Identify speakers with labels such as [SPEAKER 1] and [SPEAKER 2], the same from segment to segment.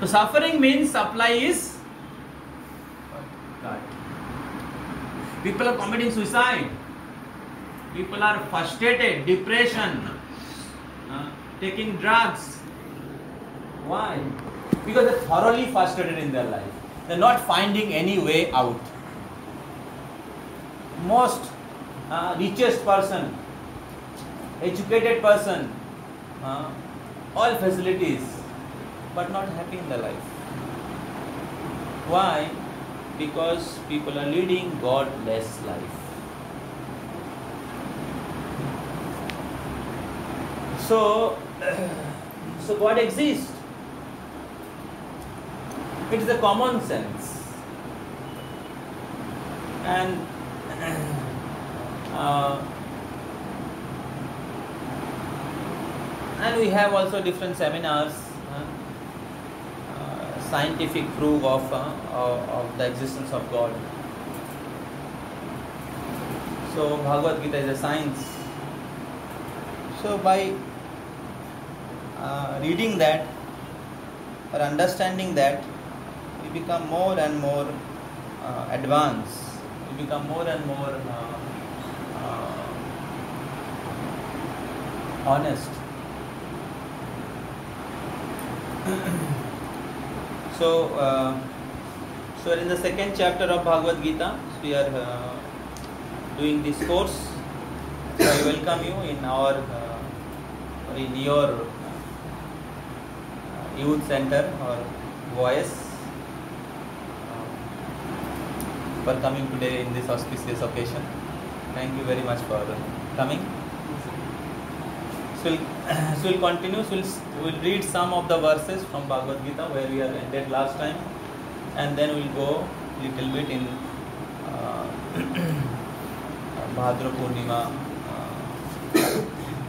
[SPEAKER 1] So suffering means supply is People are committing suicide. People are frustrated, depression, uh, taking drugs. Why? Because they're thoroughly frustrated in their life. They're not finding any way out. Most uh, richest person, educated person, uh, all facilities, but not happy in the life. Why? Because people are leading godless life. So, so God exists. It is a common sense. And uh, and we have also different seminars scientific proof of, uh, of the existence of God. So Bhagavad Gita is a science. So by uh, reading that or understanding that, we become more and more uh, advanced. We become more and more uh, uh, honest. so uh, so in the second chapter of bhagavad gita so we are uh, doing this course so i welcome you in our uh, in your uh, youth center or voice for coming today in this auspicious occasion thank you very much for coming will will continue so will will read some of the verses from Bhagavad Gita where we are ended last time and then we'll go little bit in uh, Bhadra Purnima uh,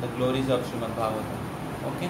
[SPEAKER 1] the glories of shrimad Bhagavatam okay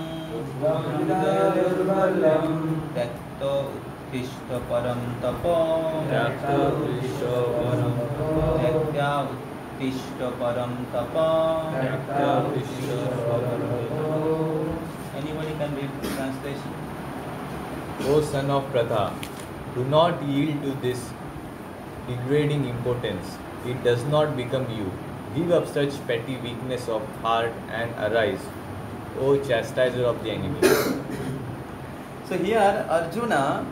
[SPEAKER 1] Anybody can read the translation? O son of Pratha, do not yield to this degrading impotence. It does not become you. Give up such petty weakness of heart and arise O oh, chastiser of the enemy. so here Arjuna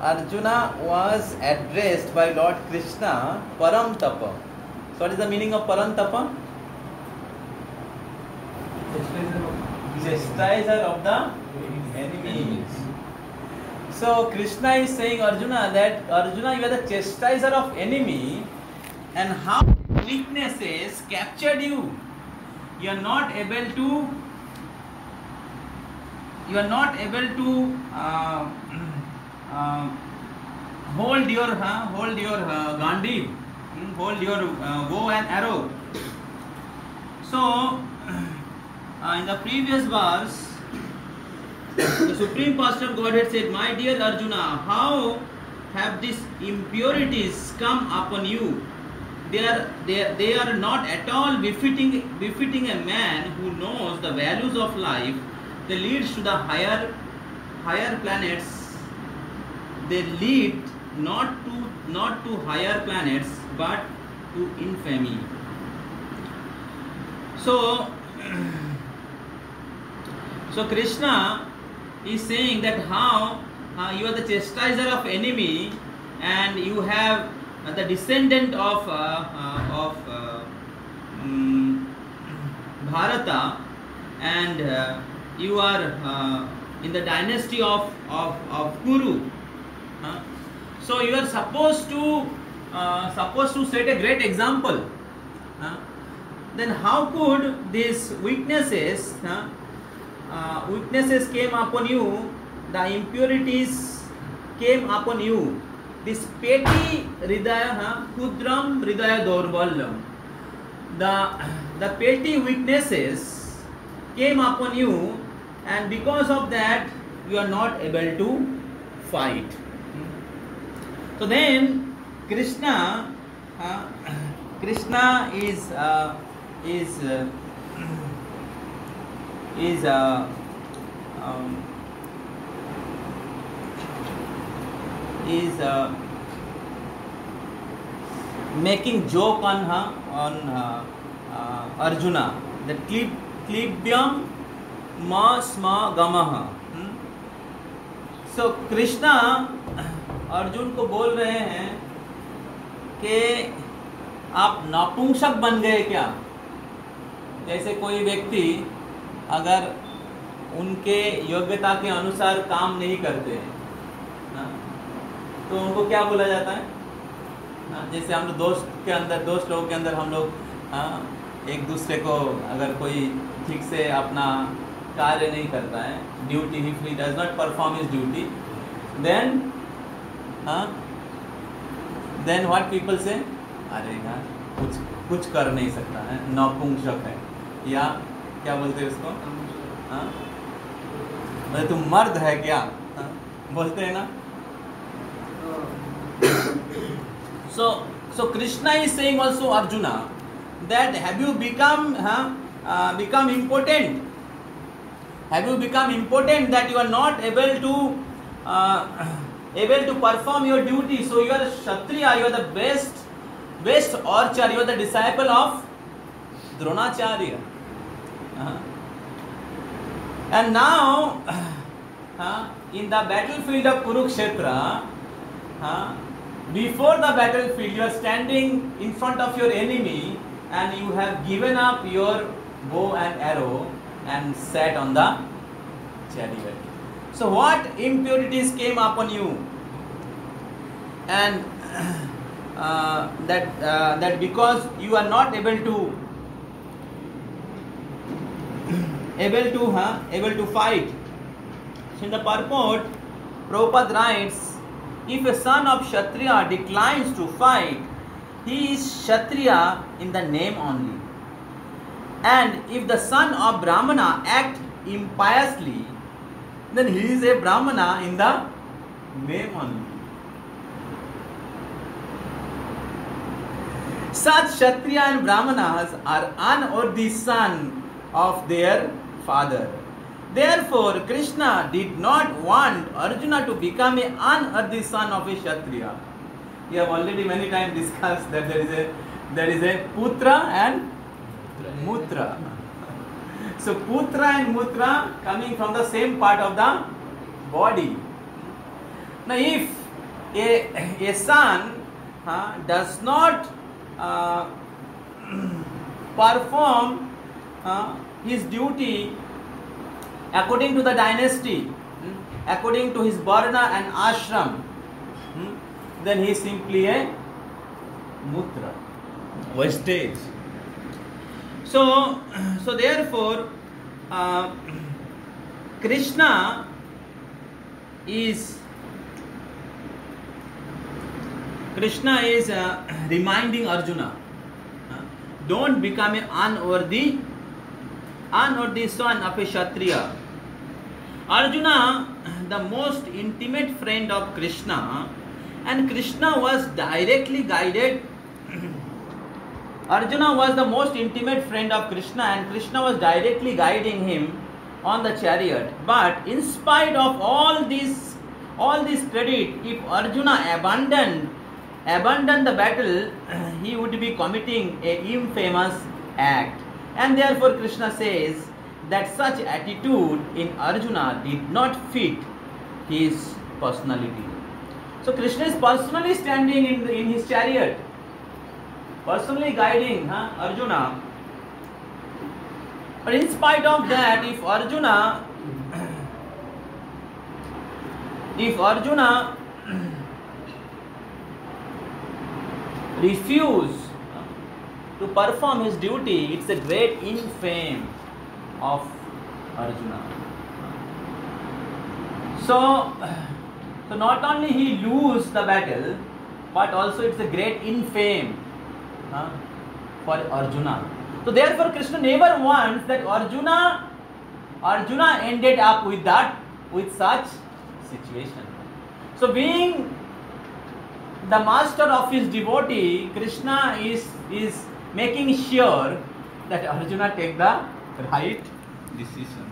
[SPEAKER 1] Arjuna was addressed by Lord Krishna Param Tapa. So what is the meaning of Param Tapa? Chastiser of the enemies. So Krishna is saying Arjuna that Arjuna you are the chastiser of enemy and how weaknesses captured you. You are not able to you are not able to uh, uh, hold your uh, hold your uh, gandhi hmm, hold your uh, bow and arrow so uh, in the previous verse the supreme pastor God had said my dear arjuna how have these impurities come upon you they are they, they are not at all befitting befitting a man who knows the values of life they leads to the higher higher planets they lead not to not to higher planets but to infamy so so krishna is saying that how uh, you are the chastiser of enemy and you have uh, the descendant of uh, uh of um, bharata and uh, you are uh, in the dynasty of, of, of guru, Huh? So you are supposed to uh, supposed to set a great example. Huh? Then how could these weaknesses huh, uh, weaknesses came upon you, the impurities came upon you. This petty hridaya kudram hridaya dorballam. The the petty weaknesses came upon you and because of that you are not able to fight. So then Krishna, uh, Krishna is uh, is uh, is uh, um, is uh, making joke on her on uh, Arjuna that clip clip मा स्म गम सो कृष्णा अर्जुन को बोल रहे हैं कि आप नापुंसक बन गए क्या जैसे कोई व्यक्ति अगर उनके योग्यता के अनुसार काम नहीं करते हैं तो उनको क्या बोला जाता है ना? जैसे हम लोग दोस्त के अंदर दोस्त लोगों के अंदर हम लोग हाँ, एक दूसरे को अगर कोई ठीक से अपना कार्य नहीं करता है duty he free does not perform his duty then then what people say अरे यार कुछ कुछ कर नहीं सकता है नौपुंसक है या क्या बोलते हैं उसको हाँ तुम मर्द है क्या हा? बोलते हैं ना so so Krishna is saying also Arjuna that have you become हाँ become uh, important Have you become important that you are not able to uh, able to perform your duty? So you are Kshatriya, you are the best, best archer, you are the disciple of Dronacharya. Uh, and now, uh, in the battlefield of Kurukshetra, uh, before the battlefield, you are standing in front of your enemy and you have given up your bow and arrow and sat on the chariot. So what impurities came upon you? And uh, that uh, that because you are not able to able to huh, able to fight. So in the purport, Prabhupada writes, if a son of Kshatriya declines to fight, he is Kshatriya in the name only. And if the son of Brahmana act impiously, then he is a Brahmana in the name only. Such Kshatriya and Brahmanas are unworthy son of their father. Therefore, Krishna did not want Arjuna to become an unearthly son of a Kshatriya. We have already many times discussed that there is a there is a putra and Mutra. So Putra and Mutra coming from the same part of the body. Now if a, a son uh, does not uh, perform uh, his duty according to the dynasty, according to his varna and ashram, then he is simply a mutra. Wastage. so so therefore uh, krishna is krishna is uh, reminding arjuna uh, don't become an unworthy unworthy son of a kshatriya arjuna the most intimate friend of krishna and krishna was directly guided Arjuna was the most intimate friend of Krishna and Krishna was directly guiding him on the chariot. But in spite of all this, all this credit, if Arjuna abandoned, abandoned the battle, he would be committing a infamous act. And therefore Krishna says that such attitude in Arjuna did not fit his personality. So Krishna is personally standing in, in his chariot personally guiding huh, Arjuna. But in spite of that, if Arjuna, if Arjuna refuse to perform his duty, it's a great infame of Arjuna. So, so not only he lose the battle, but also it's a great infame huh? for Arjuna. So therefore Krishna never wants that Arjuna Arjuna ended up with that with such situation. So being the master of his devotee, Krishna is is making sure that Arjuna take the right decision.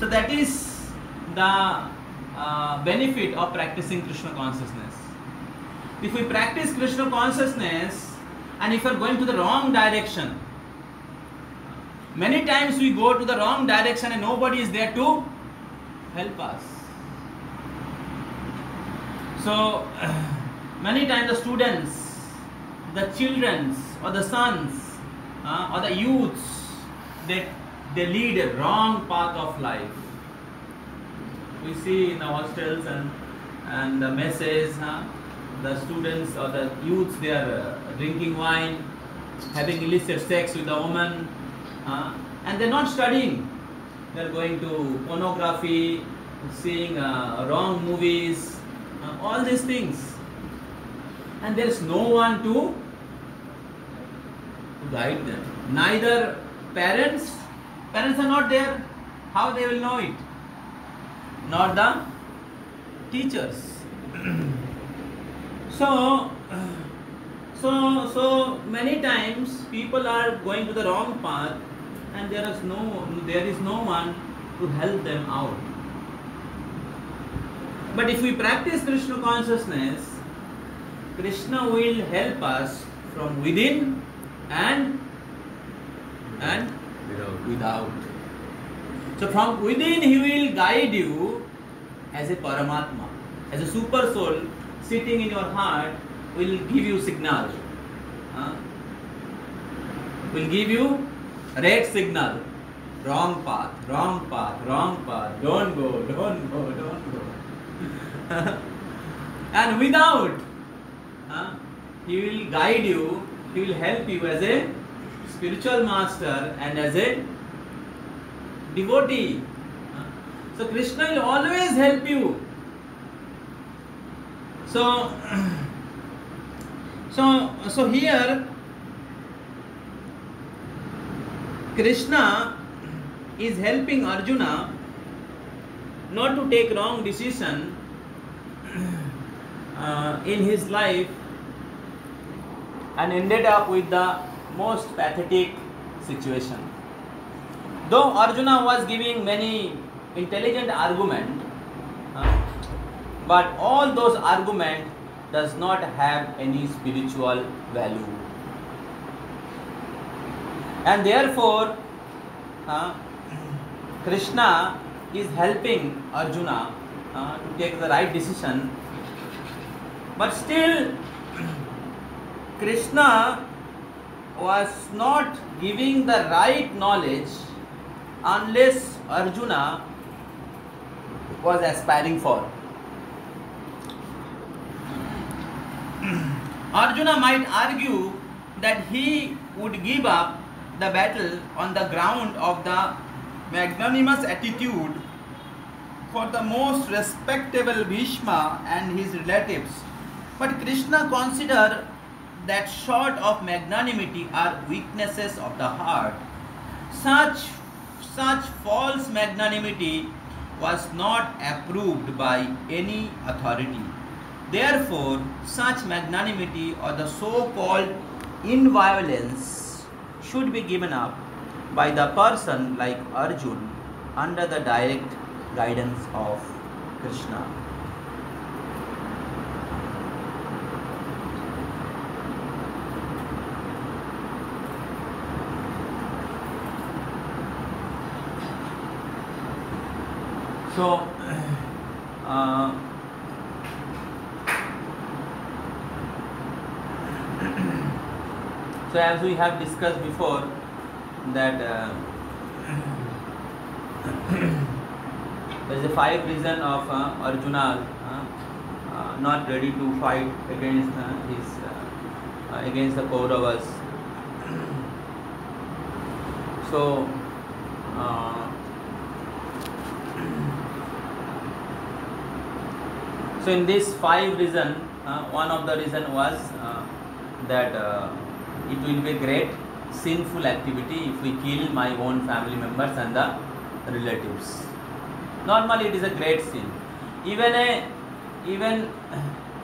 [SPEAKER 1] So that is the uh, benefit of practicing Krishna consciousness. if we practice Krishna consciousness and if we are going to the wrong direction, many times we go to the wrong direction and nobody is there to help us. So, many times the students, the children, or the sons, uh, or the youths, they, they lead a wrong path of life. We see in the hostels and, and the messes, huh? the students or the youths they are uh, drinking wine, having illicit sex with a woman, uh, and they're not studying. They're going to pornography, seeing uh, wrong movies, all these things. And there's no one to guide them. Neither parents, parents are not there, how they will know it? Nor the teachers. So, so, so many times people are going to the wrong path and there is no, there is no one to help them out. But if we practice Krishna consciousness, Krishna will help us from within and and without. without. So from within he will guide you as a Paramatma, as a super soul sitting in your heart will give you signal. Will give you red signal. Wrong path, wrong path, wrong path. Don't go, don't go, don't go. and without, he will guide you, he will help you as a spiritual master and as a devotee. So Krishna will always help you so, so, so here Krishna is helping Arjuna not to take wrong decision uh, in his life and ended up with the most pathetic situation. Though Arjuna was giving many intelligent argument, but all those argument does not have any spiritual value and therefore uh, krishna is helping arjuna uh, to take the right decision but still krishna was not giving the right knowledge unless arjuna was aspiring for Arjuna might argue that he would give up the battle on the ground of the magnanimous attitude for the most respectable Bhishma and his relatives. But Krishna considered that short of magnanimity are weaknesses of the heart. Such, such false magnanimity was not approved by any authority. Therefore, such magnanimity or the so-called inviolence should be given up by the person like Arjun under the direct guidance of Krishna. So So as we have discussed before that uh, there is a five reason of uh, Arjuna uh, uh not ready to fight against uh, his uh, against the Kauravas. So so in this five reason, one of the reason was that it will be a great sinful activity if we kill my own family members and the relatives. Normally it is a great sin. Even a even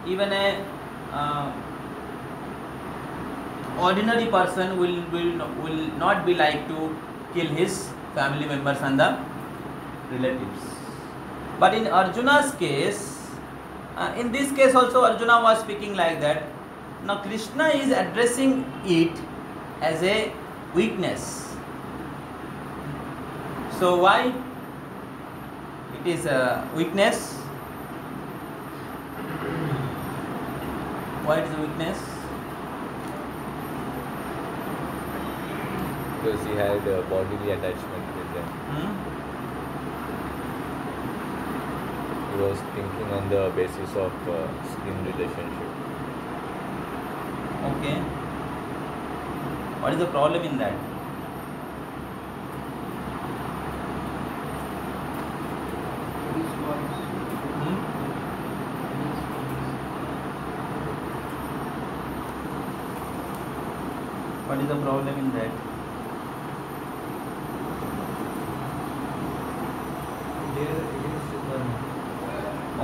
[SPEAKER 1] even a uh, ordinary person will will will not be like to kill his family members and the relatives. But in Arjuna's case, uh, in this case also Arjuna was speaking like that now Krishna is addressing it as a weakness. So why it is a weakness? Why it is a weakness? Because he had a bodily attachment with them. Hmm? He was thinking on the basis of uh, skin relationship. okay what is the problem in that what is the problem in that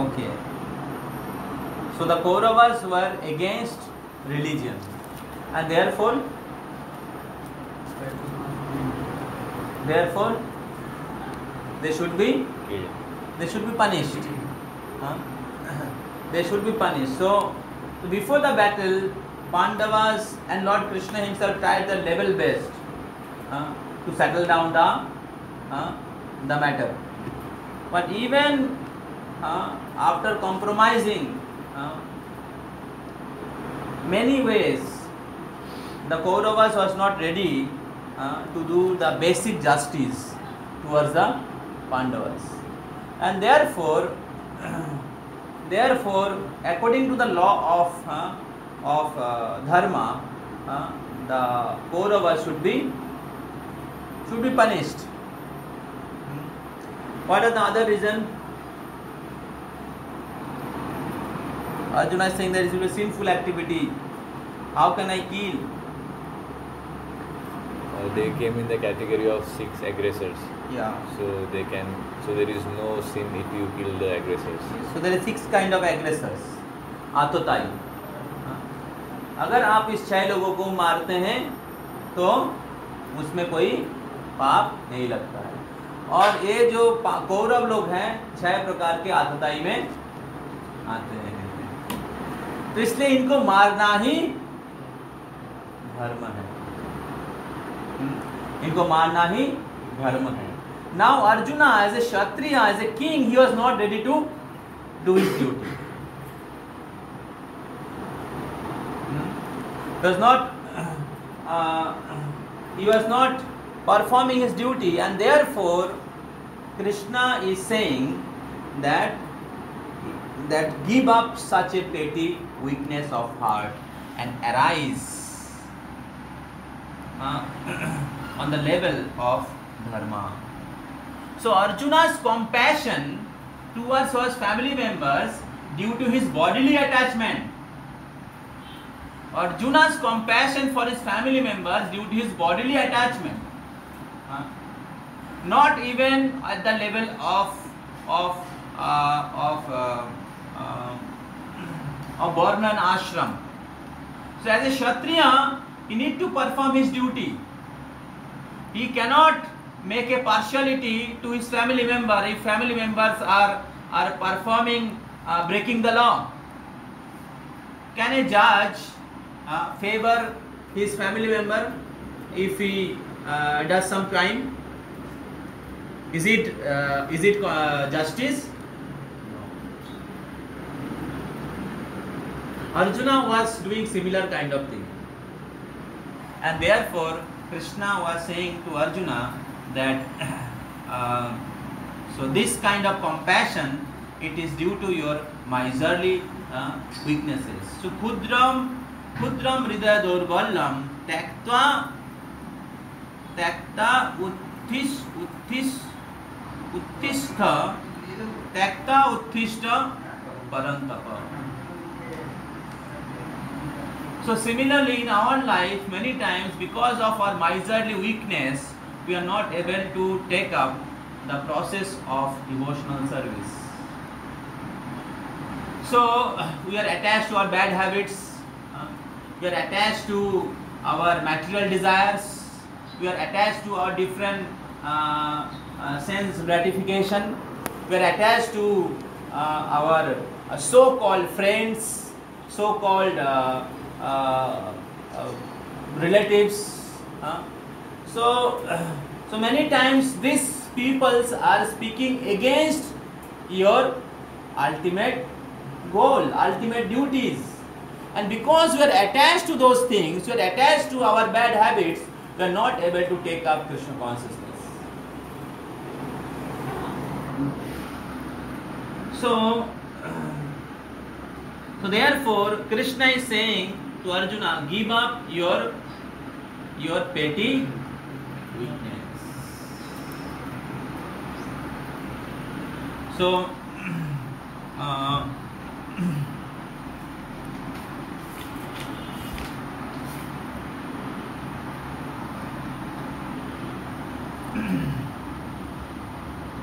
[SPEAKER 1] okay so the kauravas were against religion and therefore therefore they should be they should be punished huh? they should be punished so before the battle pandavas and lord krishna himself tried the level best to settle down the the matter but even uh, after compromising uh, many ways the Kauravas was not ready uh, to do the basic justice towards the Pandavas. And therefore, therefore, according to the law of, uh, of uh, Dharma, uh, the Kauravas should be, should be punished. Hmm. What are the other reason? Arjuna is saying that it is a sinful activity. How can I kill? Uh, they came in the category of six aggressors. Yeah. So they can. So there is no sin if you kill the aggressors. So there are six kind of aggressors. आतोताई अगर आप इस छह लोगों को मारते हैं तो उसमें कोई पाप नहीं लगता है और ये जो कौरव लोग हैं छह प्रकार के आतताई में आते हैं तो इसलिए इनको मारना ही धर्म है इनको मारना ही धर्म है now Arjuna as a Kshatriya as a king he was not ready to do his duty does not uh, he was not performing his duty and therefore krishna is saying that that give up such a petty weakness of heart and arise uh, on the level of dharma. So Arjuna's compassion towards his family members due to his bodily attachment. Arjuna's compassion for his family members due to his bodily attachment. Uh, not even at the level of of uh, of uh, um, or Brahman ashram. So as a Kshatriya, he need to perform his duty. He cannot make a partiality to his family member if family members are performing, uh, breaking the law. Can a judge uh, favor his family member if he uh, does some crime? Is it justice? Arjuna was doing similar kind of thing. And therefore, Krishna was saying to Arjuna that uh, so this kind of compassion it is due to your miserly uh, weaknesses. So Kudram Kudram Hridaya Dorballam Taktva Takta Utthis Utthis Utthistha Takta Utthishta Parantapa so similarly in our life many times because of our miserly weakness we are not able to take up the process of emotional service. So we are attached to our bad habits, uh, we are attached to our material desires, we are attached to our different uh, uh, sense gratification, we are attached to uh, our uh, so-called friends, so-called uh, uh, uh, relatives. so, so many times these peoples are speaking against your ultimate goal, ultimate duties. And because we are attached to those things, we are attached to our bad habits, we are not able to take up Krishna consciousness. So, so therefore, Krishna is saying तो Arjun give up your your petty so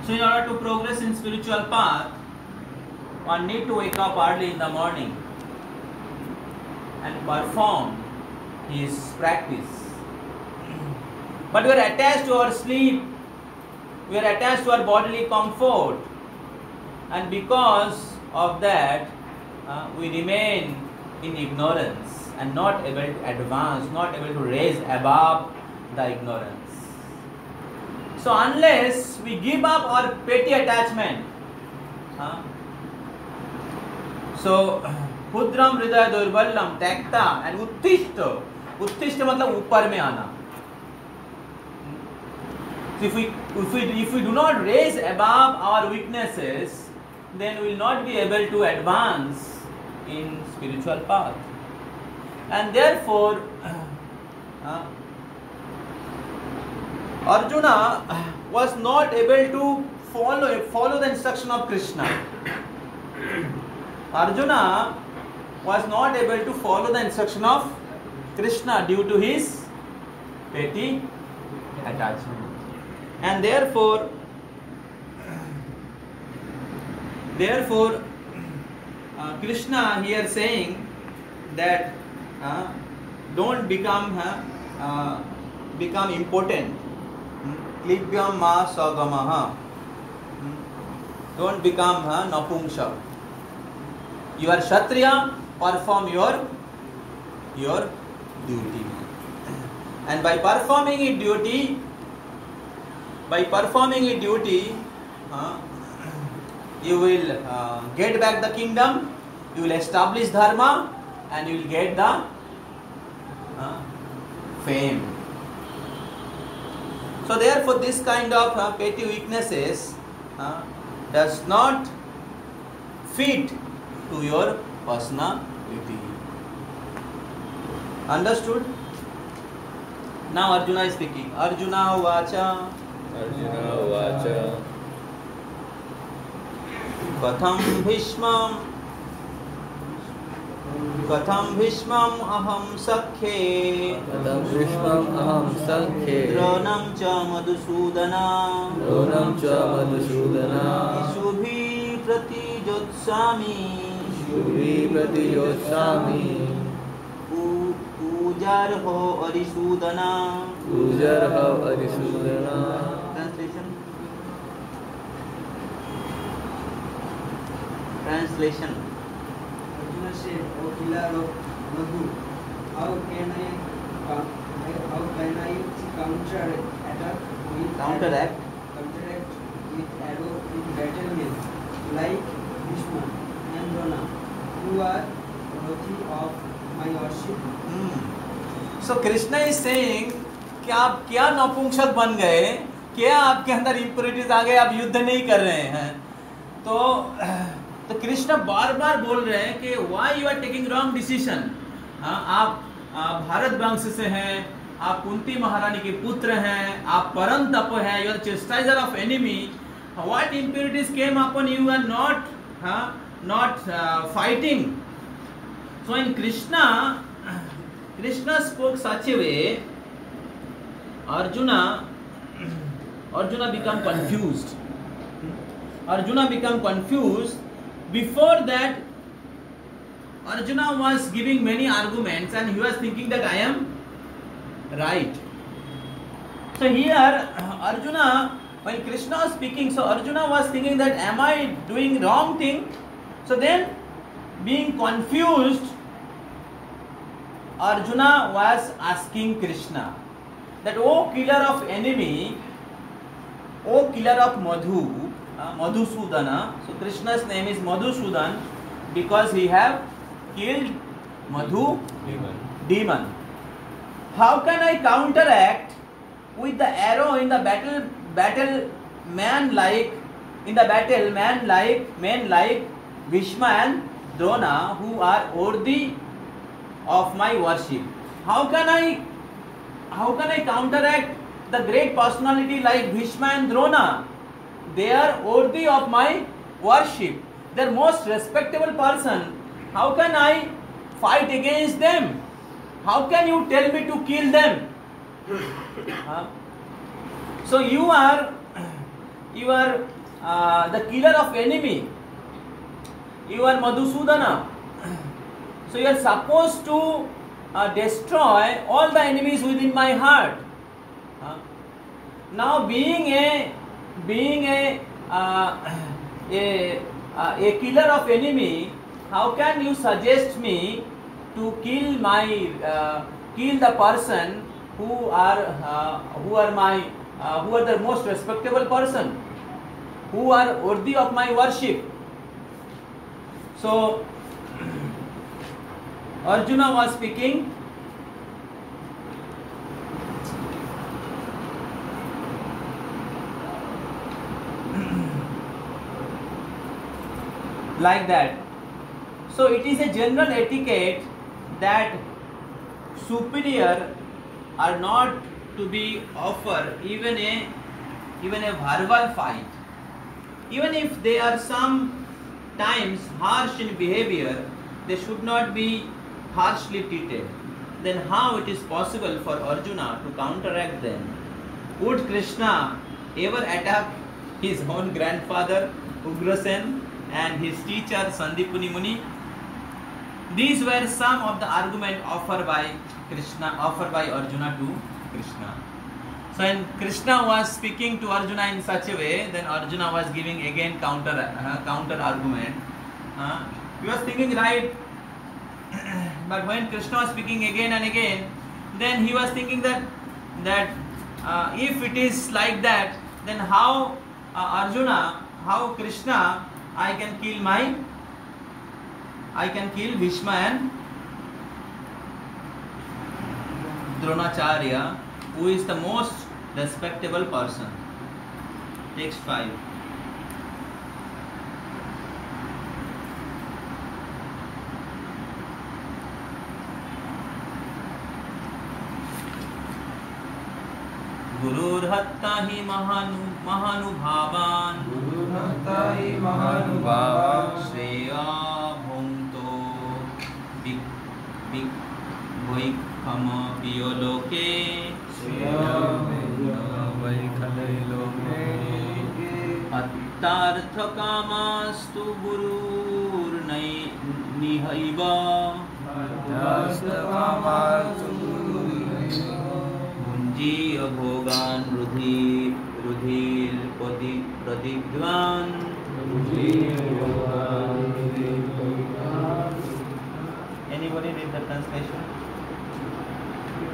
[SPEAKER 1] so in order to progress in spiritual path, one need to wake up early in the morning. and perform his practice. But we are attached to our sleep, we are attached to our bodily comfort, and because of that, uh, we remain in ignorance and not able to advance, not able to raise above the ignorance. So, unless we give up our petty attachment, uh, so क्षुद्रम हृदय दौर्बल्यम टैक्ता and उत्तिष्ट उत्तिष्ट मतलब ऊपर में आना So if we if we if we do not raise above our weaknesses, then we will not be able to advance in spiritual path. And therefore, uh, Arjuna was not able to follow follow the instruction of Krishna. Arjuna was not able to follow the instruction of Krishna due to his petty attachment. And therefore, therefore, uh, Krishna here saying that uh, don't become uh, uh, become important. Klibhyam ma sagamah Don't become uh, napumsha You are Kshatriya, perform your your duty and by performing a duty by performing a duty uh, you will uh, get back the kingdom you will establish dharma and you will get the uh, fame so therefore this kind of uh, petty weaknesses uh, does not fit to your उपासना विधि understood now Arjuna speaking Arjuna वाच अर्जुना वाच कथम भीष्म कथम भीष्मम् अहं सख्ये कथं भीष्मम् अहं सख्ये द्रोणं च मधुसूदना द्रोणं च मधुसूदना शिशुभिः प्रतिजोत्सामि सूर्यप्रतियोत्सामि पूजर हो अरिसूदना पूजर हो अरिसूदना ट्रांसलेशन ट्रांसलेशन अर्जुन से ओकिला रघु how can I how can I counter attack with counteract counteract with arrow in battle with like Bhishma and Drona you are worthy of my worship hmm. so krishna is saying कि आप क्या नपुंसक बन गए क्या आपके अंदर impurities आ गए आप युद्ध नहीं कर रहे हैं तो तो कृष्ण बार बार बोल रहे हैं कि why you are taking wrong decision हाँ आप भारत वंश से हैं आप कुंती महारानी के पुत्र हैं आप परम तप है you are chastiser of enemy what impurities came upon you are not हाँ not uh, fighting. So in Krishna, Krishna spoke such a way, Arjuna, Arjuna become confused. Arjuna become confused. Before that, Arjuna was giving many arguments and he was thinking that I am right. So here Arjuna, when Krishna was speaking, so Arjuna was thinking that am I doing wrong thing? So then, being confused, Arjuna was asking Krishna that, oh killer of enemy, oh killer of Madhu, uh, Madhusudana. So Krishna's name is Madhusudan because he have killed Madhu demon. demon. How can I counteract with the arrow in the battle battle man like in the battle man like man like Bhishma and Drona who are worthy of my worship. How can I how can I counteract the great personality like Bhishma and Drona? They are worthy of my worship. They are most respectable person. How can I fight against them? How can you tell me to kill them? so you are you are uh, the killer of enemy you are Madhusudana. So you are supposed to uh, destroy all the enemies within my heart. Uh, now being a being a uh, a a killer of enemy, how can you suggest me to kill my kill the person who are who are my who are the most respectable person, who are worthy of my worship? So Arjuna was speaking like that. So it is a general etiquette that superior are not to be offered even a even a verbal fight even if they are some times harsh in behavior, they should not be harshly treated. Then how it is possible for Arjuna to counteract them? Would Krishna ever attack his own grandfather Ugrasen and his teacher Sandipuni Muni? These were some of the argument offered by Krishna, offered by Arjuna to Krishna. So when Krishna was speaking to Arjuna in such a way, then Arjuna was giving again counter uh, counter argument. Uh, he was thinking right, but when Krishna was speaking again and again, then he was thinking that that uh, if it is like that, then how uh, Arjuna, how Krishna, I can kill my, I can kill Bhishma and Dronacharya, who is the most respectable person text five गुरुर्हत्ता ही महानु महानुभावान गुरुर्हत्ता हि महानुभावान् श्रेया भुङ्क्तो भोइखमपियो लोके श्रेया वैखलैलोके अत्तार्थकामास्तु गुरुर्नै निहैव भुञ्जीय भोगान् रुधि रुधिर् प्रदि प्रदिग्ध्वान् Anybody read the translation?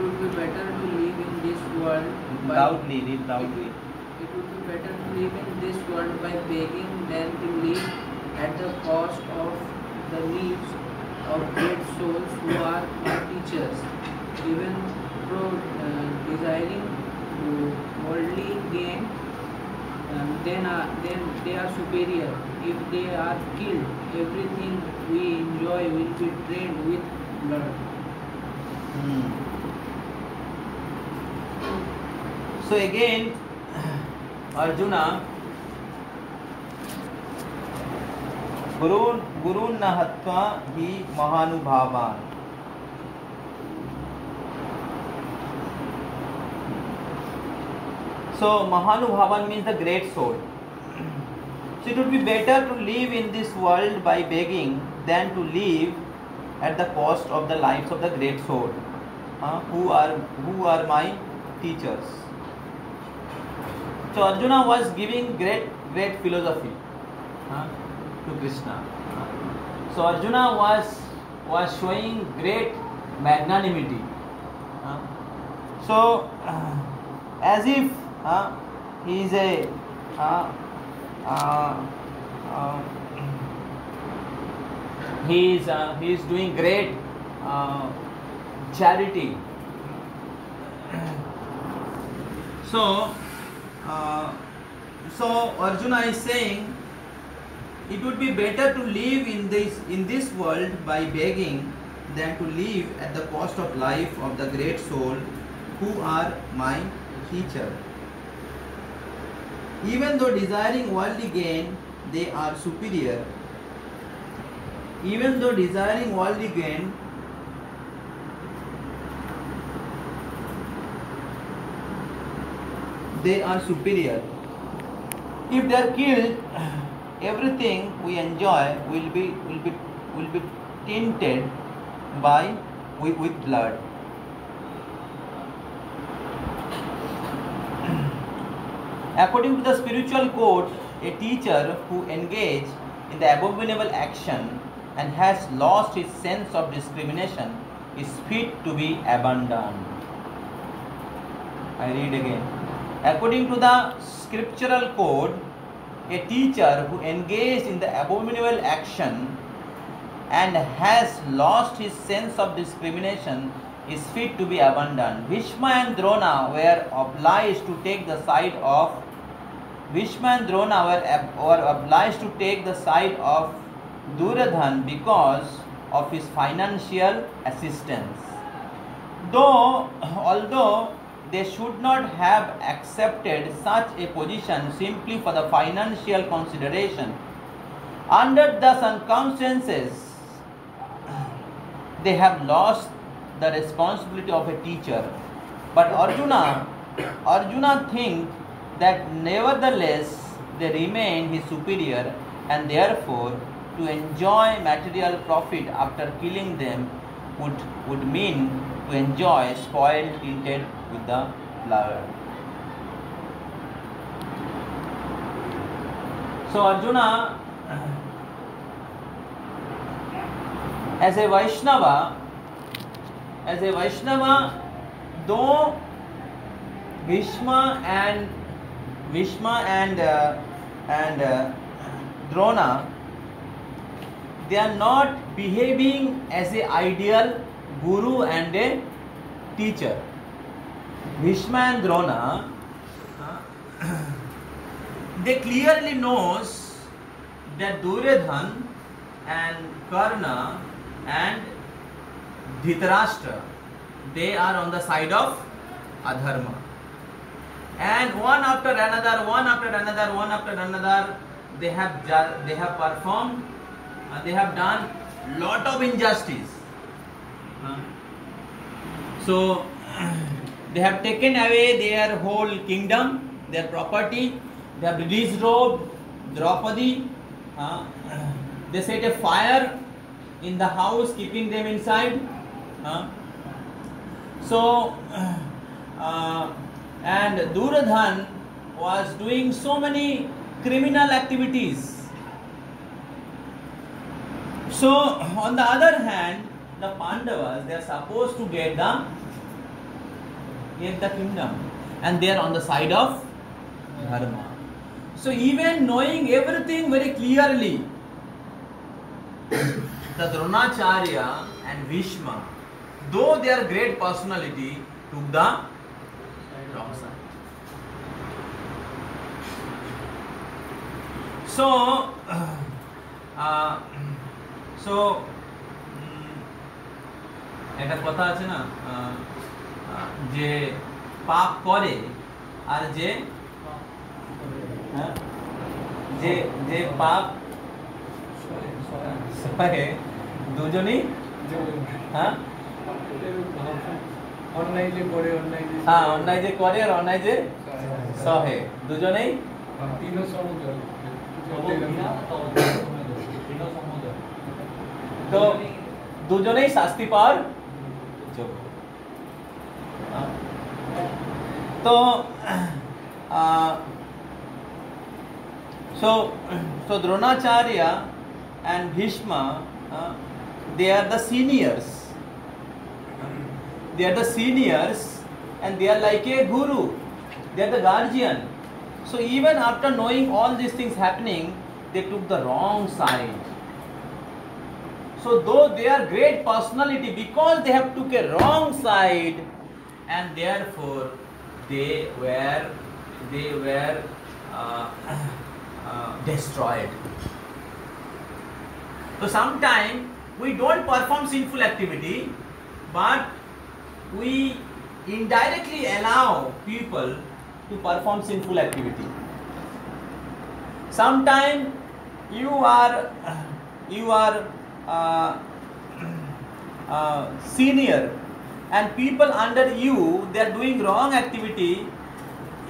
[SPEAKER 1] would be better to live in this world by loudly read loudly it, it would be better to live in this world by begging than to live at the cost of the needs of great souls who are my teachers even though uh, desiring desiring worldly gain um, then, are, then they are superior if they are killed everything we enjoy will be drained with blood mm. So again, Arjuna, Gurun Gurun Nahatva hi Mahanubhavan. So Mahanubhavan means the great soul. So it would be better to live in this world by begging than to live at the cost of the lives of the great soul, uh, who are who are my teachers. So Arjuna was giving great, great philosophy huh, to Krishna. So Arjuna was was showing great magnanimity. Huh? So uh, as if uh, he is a uh, uh he is uh, he is doing great uh, charity. So. Uh, so Arjuna is saying it would be better to live in this in this world by begging than to live at the cost of life of the great soul who are my teacher. Even though desiring worldly gain, they are superior. Even though desiring worldly gain, they are superior. If they are killed, everything we enjoy will be will be will be tainted by with, with blood. According to the spiritual code, a teacher who engages in the abominable action and has lost his sense of discrimination is fit to be abandoned. I read again. According to the scriptural code, a teacher who engaged in the abominable action and has lost his sense of discrimination is fit to be abandoned. Bhishma and Drona were obliged to take the side of Bhishma and Drona were, were obliged to take the side of Duradhan because of his financial assistance. Though, although they should not have accepted such a position simply for the financial consideration. Under the circumstances, they have lost the responsibility of a teacher. But Arjuna, Arjuna think that nevertheless they remain his superior and therefore to enjoy material profit after killing them would, would mean to enjoy spoiled, tilted with the flower. So Arjuna, as a Vaishnava, as a Vaishnava, though Bhishma and bhishma and uh, and uh, Drona, they are not behaving as a ideal guru and a teacher. Bhishma and Drona, they clearly knows that Duryodhan and Karna and Dhritarashtra, they are on the side of adharma. And one after another, one after another, one after another, they have they have performed, uh, they have done lot of injustice. Uh, so. They have taken away their whole kingdom, their property. They have disrobed Draupadi. Uh, they set a fire in the house, keeping them inside. Uh, so, uh, and Duradhan was doing so many criminal activities. So, on the other hand, the Pandavas, they are supposed to get the in the kingdom and they are on the side of dharma. So even knowing everything very clearly, the Dronacharya and Vishma, though they are great personality, took the wrong side. So, uh, so একটা কথা আছে না যে পাপ করে আর যে যে যে পাপ করে দুজনই হ্যাঁ অন্যায় যে করে অন্যায় যে হ্যাঁ অন্যায় যে করে আর অন্যায় যে সহে দুজনেই তিনও সমুদয় তো দুজনেই শাস্তি পাওয়ার So Dronacharya and Bhishma, they are the seniors. They are the seniors and they are like a guru. They are the guardian. So even after knowing all these things happening, they took the wrong side. So though they are great personality, because they have took a wrong side, and therefore they were they were uh, uh, destroyed. So sometimes we don't perform sinful activity, but we indirectly allow people to perform sinful activity. Sometimes you are you are uh, uh senior and people under you they are doing wrong activity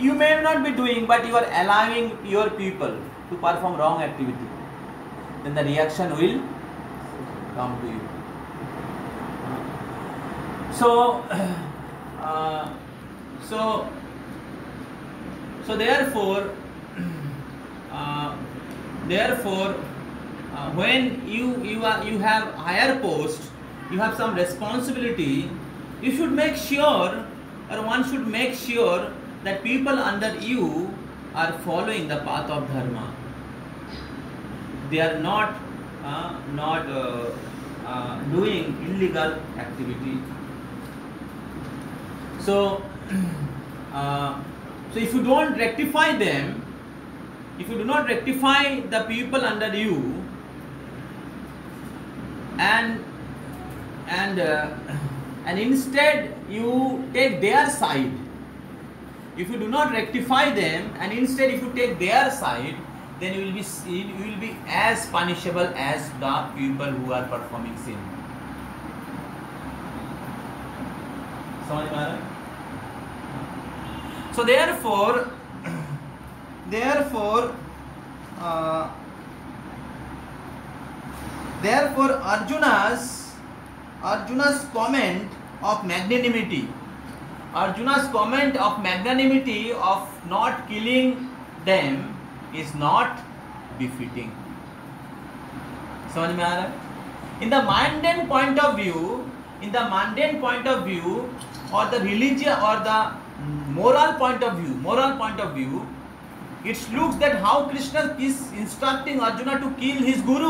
[SPEAKER 1] you may not be doing but you are allowing your people to perform wrong activity then the reaction will come to you so uh, so so therefore uh, therefore uh, when you you are you have higher post you have some responsibility you should make sure or one should make sure that people under you are following the path of dharma they are not uh, not uh, uh, doing illegal activity so uh, so if you don't rectify them if you do not rectify the people under you and and uh, and instead you take their side. If you do not rectify them and instead if you take their side, then you will be you will be as punishable as the people who are performing sin. So therefore, therefore, uh, therefore, Arjuna's Arjuna's comment of magnanimity. Arjuna's comment of magnanimity of not killing them is not befitting. समझ में आ रहा है in the mundane point of view in the mundane point of view और the religious और the moral point of view moral point of view it looks that how krishna is instructing arjuna to kill his guru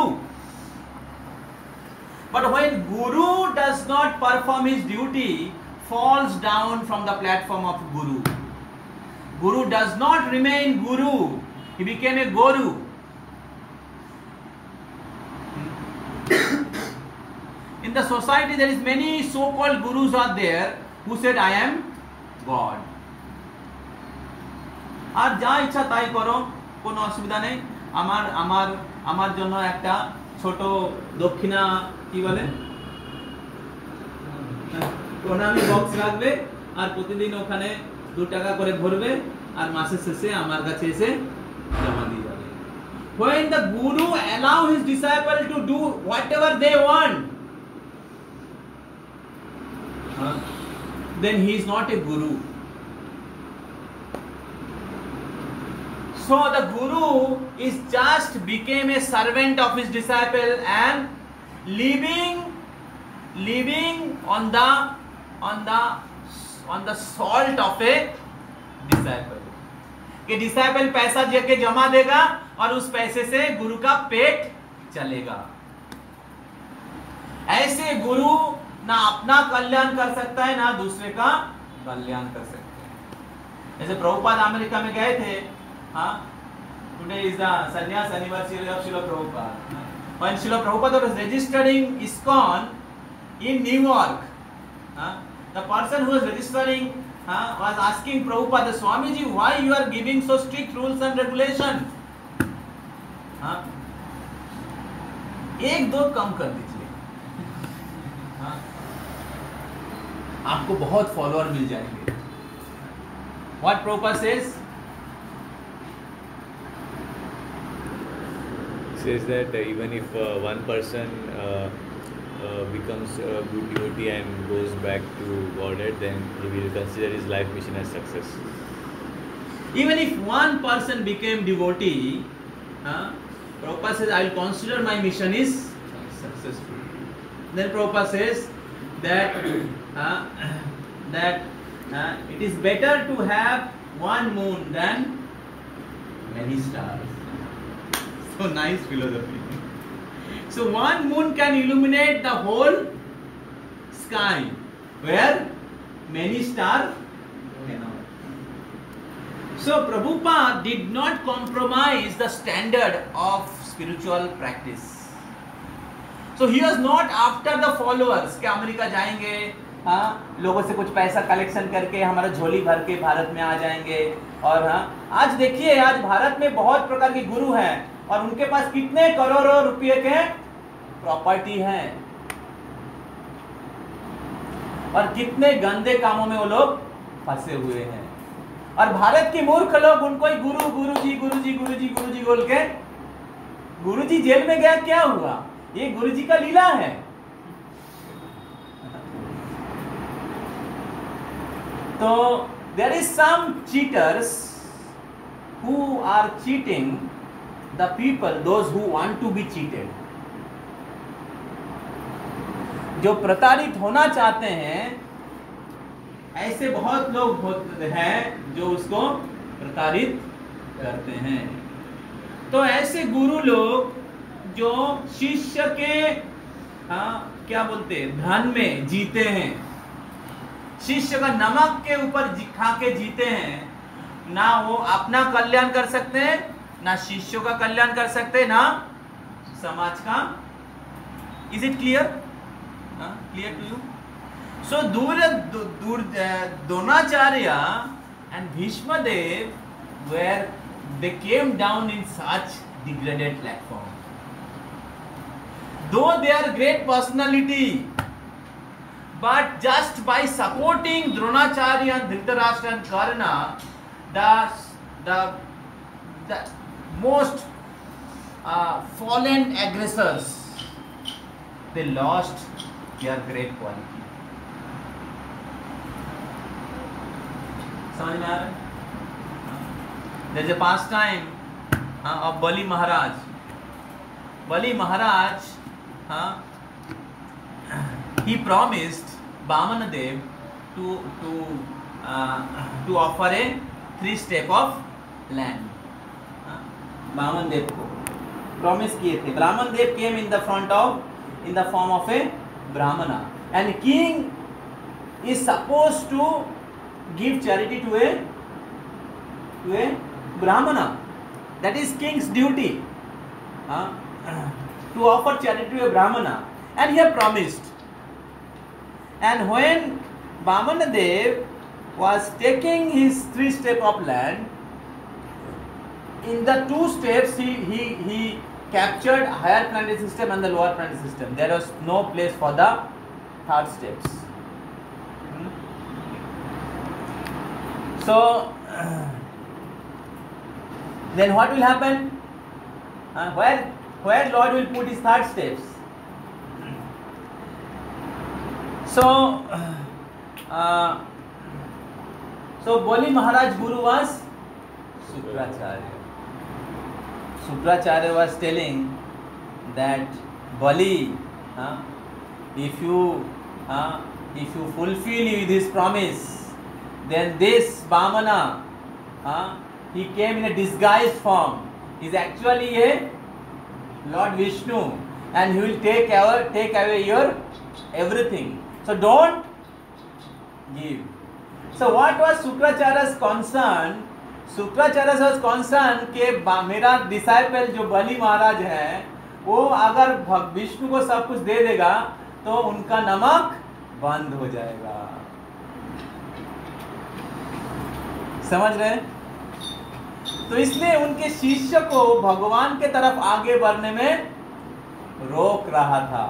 [SPEAKER 1] But when Guru does not perform his duty, falls down from the platform of Guru. Guru does not remain Guru. He became a Guru. In the society there is many so-called Gurus are there who said I am God. আর যা ইচ্ছা তাই করো কোনো অসুবিধা নেই আমার আমার আমার জন্য একটা ছোট দক্ষিণা ई वाले कोना में बॉक्स रात में और प्रतिदिन ওখানে 2 টাকা করে ভরবে আর মাসে শেষে আমার কাছে এসে জমা নি যাবে কোয়েন the guru allow his disciple to do whatever they want হ্যাঁ then he is not a guru so the guru is just become a servant of his disciple and living living on the on the on the salt of a disciple कि disciple पैसा के जमा देगा और उस पैसे से गुरु का पेट चलेगा ऐसे गुरु ना अपना कल्याण कर सकता है ना दूसरे का कल्याण कर सकता है जैसे प्रभुपाद अमेरिका में गए थे हाँ today is the sannyas anniversary of शिलो Prabhupada when Srila Prabhupada was registering ISKCON in New York, uh, the person who was registering uh, was asking Prabhupada, Swamiji, why you are giving so strict rules and regulation? Uh, एक दो कम कर दीजिए आपको बहुत follower मिल जाएंगे what प्रोपर्स is says that uh, even if uh, one person uh, becomes a good devotee and goes back to Godhead, then he will consider his life mission as success. Even if one person became devotee, uh, Prabhupada says, I will consider my mission is successful. Then Prabhupada says that uh, that uh, it is better to have one moon than many stars. So nice philosophy. So one moon can illuminate the whole sky where many stars cannot. So Prabhupada did not compromise the standard of spiritual practice. So he was not after the followers ke america jayenge ha logo se kuch paisa collection karke hamara jholi bhar ke bharat mein aa jayenge और हाँ आज देखिए आज भारत में बहुत प्रकार के गुरु हैं और उनके पास कितने करोड़ों रुपए के प्रॉपर्टी हैं और कितने गंदे कामों में वो लोग फंसे हुए हैं और भारत के मूर्ख लोग उनको ही गुरु गुरु जी गुरु जी गुरु जी गुरु जी बोल के गुरु जी जेल में गया क्या हुआ ये गुरु जी का लीला है तो there is some cheaters who are cheating the people those who want to be cheated जो प्रताड़ित होना चाहते हैं ऐसे बहुत लोग होते हैं जो उसको प्रताड़ित करते हैं तो ऐसे गुरु लोग जो शिष्य के आ, क्या बोलते हैं धन में जीते हैं शिष्य का नमक के ऊपर खा के जीते हैं ना वो अपना कल्याण कर सकते हैं ना शिष्यों का कल्याण कर सकते ना समाज का is it clear clear to you so दूर दूर Dronacharya and Dev were they came down in such degraded platform though they are great personality but just by supporting Dronacharya Dhritarashtra Karna the most uh, fallen aggressors, they lost their great quality. समझ में आ रहा there's a pastime uh, of Bali Maharaj. Bali Maharaj, uh, he promised bamana dev to to uh, to offer a three step of land. ब्राह्मण देव को promise किए थे ब्राह्मण dev came in the front of in the form of a brahmana and king is suppose to give charity to a to a brahmana that is king's duty to offer charity to a brahmana and he promised and when Vaman dev was taking his three step of land in the two steps he, he, he captured higher planetary system and the lower planetary system. There was no place for the third steps. Hmm? So, then what will happen? Uh, where, where Lord will put his third steps? So, uh, so Boli Maharaj Guru was Sukracharya. Supracharya was telling that Bali, uh, if you uh, if you fulfill this promise, then this Bhamana, uh, he came in a disguised form, is actually a Lord Vishnu, and he will take away take away your everything. So don't give. So what was Sukracharya's concern Shukracharya से के मेरा disciple जो बली महाराज है वो अगर विष्णु को सब कुछ दे देगा तो उनका नमक बंद हो जाएगा समझ रहे तो इसलिए उनके शिष्य को भगवान के तरफ आगे बढ़ने में रोक रहा था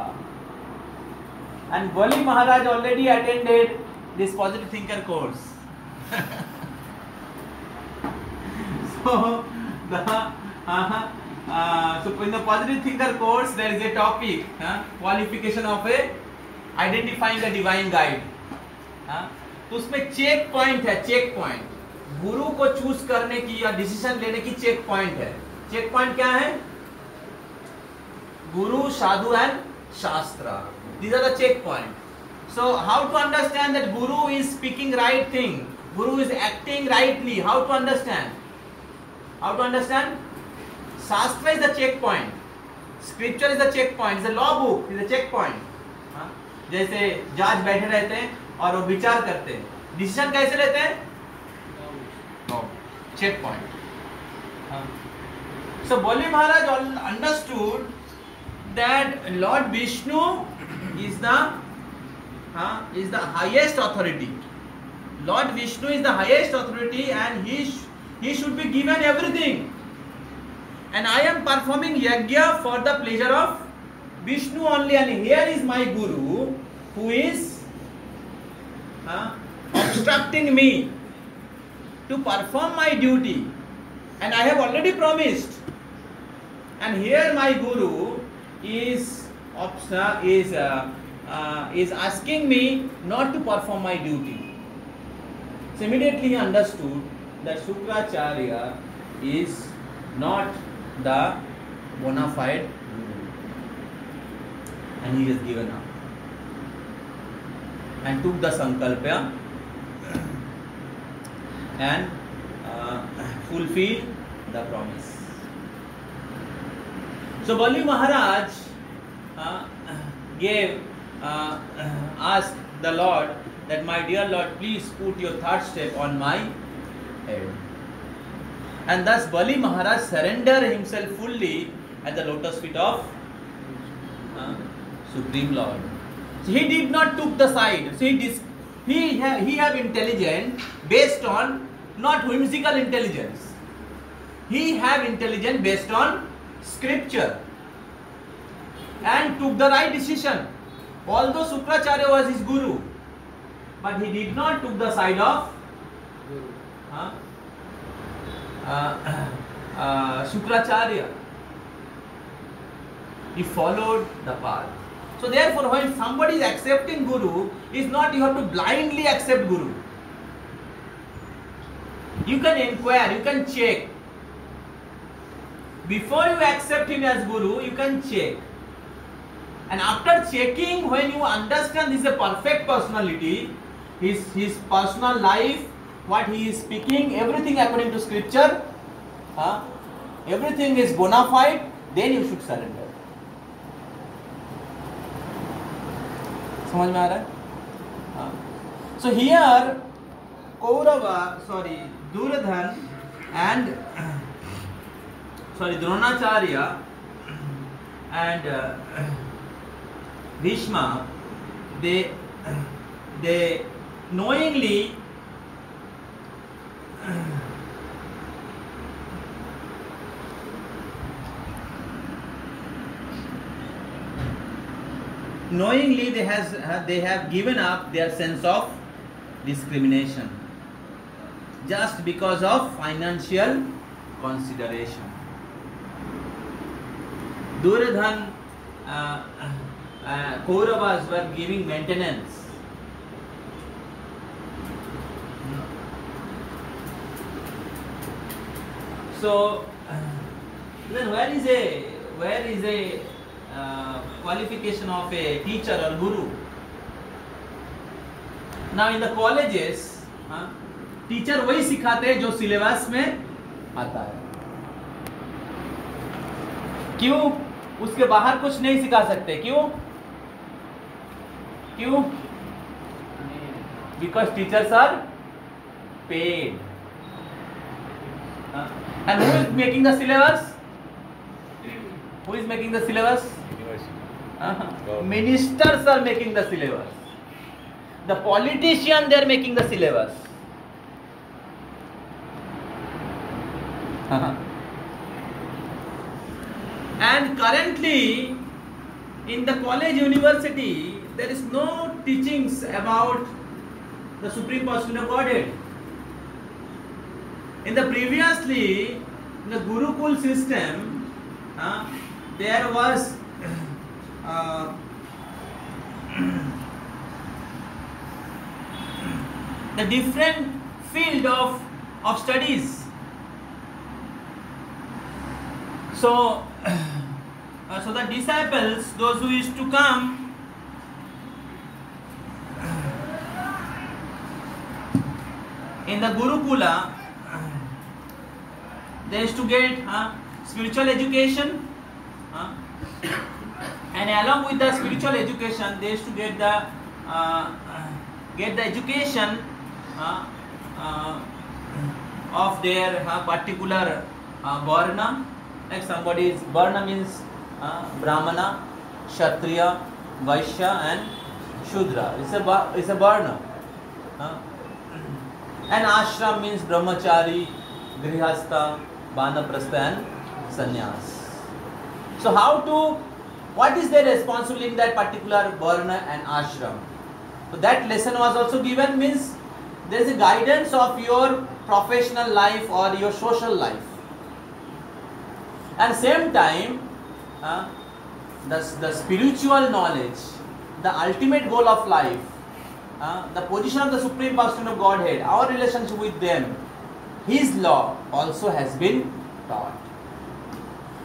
[SPEAKER 1] and Bali Maharaj already attended this positive thinker course so the uh, uh, so in the positive thinker course there is a topic uh, qualification of a identifying the divine guide uh, तो उसमें चेक पॉइंट है check point गुरु को choose करने की या decision लेने की check point है चेक पॉइंट क्या है guru sadhu and shastra these are the check point so how to understand that guru is speaking right thing guru is acting rightly how to understand how to understand shastra is the checkpoint scripture is the checkpoint the law book is the checkpoint जैसे जज बैठे रहते हैं और वो विचार करते हैं डिसीजन कैसे लेते हैं चेक पॉइंट सो बोले Maharaj all understood that Lord Vishnu is the is the highest authority Lord Vishnu is the highest authority and he He should be given everything. And I am performing yagya for the pleasure of Vishnu only. And here is my guru who is uh, obstructing me to perform my duty. And I have already promised. And here my guru is is uh, uh, is asking me not to perform my duty. So immediately he understood that Shukracharya is not the bona fide guru. And he has given up and took the Sankalpa and uh, the promise. So Bali Maharaj uh, gave uh, asked the Lord that my dear Lord please put your third step on my head. And thus Bali Maharaj surrendered himself fully at the lotus feet of uh, Supreme Lord. So he did not took the side. So he, dis he, ha he have intelligence based on not whimsical intelligence. He have intelligence based on scripture and took the right decision. Although Sukracharya was his guru, but he did not took the side of uh, Shukracharya he followed the path. So therefore, when somebody is accepting Guru, is not you have to blindly accept Guru. You can inquire, you can check. Before you accept him as Guru, you can check. And after checking, when you understand this is a perfect personality, his, his personal life what he is speaking, everything according to scripture, huh? everything is bona fide, then you should surrender. samajh mein aa raha hai so here kaurava sorry duradhan and sorry dronacharya and uh, Bhishma, they they knowingly knowingly they has they have given up their sense of discrimination just because of financial consideration duradhan uh, uh, kauravas were giving maintenance So then where is a where is a uh, qualification of a teacher or guru? Now in the colleges, huh, teacher wahi sikhate hai jo syllabus mein aata hai क्यों उसके बाहर कुछ नहीं सिखा सकते क्यों क्यों because teachers are paid And who is making the syllabus? Who is making the syllabus? Uh -huh. Ministers are making the syllabus. The politician they are making the syllabus. Uh -huh. And currently in the college university there is no teachings about the Supreme Personality of Godhead. In the previously, in the Gurukul system, uh, there was uh, the different field of, of studies. So, uh, so the disciples, those who is to come, in the Gurukula, there is to get huh, spiritual education huh, and along with the spiritual education there is to get the uh, get the education uh, uh, of their uh, particular uh, varna like somebody is varna means uh, brahmana kshatriya vaishya and shudra it's a it's a varna uh, and ashram means brahmachari grihastha Vanaprastha and sannyas. So how to, what is their responsibility in that particular varna and ashram? So that lesson was also given means there is a guidance of your professional life or your social life. And same time, uh, the, the spiritual knowledge, the ultimate goal of life, uh, the position of the Supreme Person of Godhead, our relationship with them, his law also has been taught.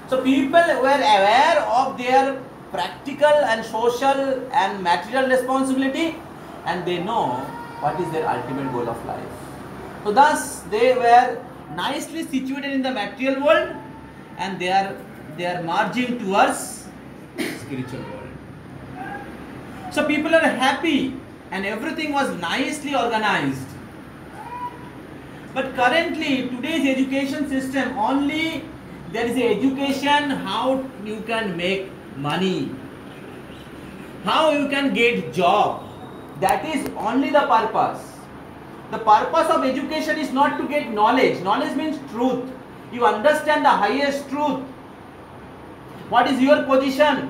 [SPEAKER 1] So people were aware of their practical and social and material responsibility and they know what is their ultimate goal of life. So thus they were nicely situated in the material world and they are they are marching towards spiritual world. So people are happy and everything was nicely organized but currently, today's education system only there is education how you can make money, how you can get job. That is only the purpose. The purpose of education is not to get knowledge. Knowledge means truth. You understand the highest truth. What is your position?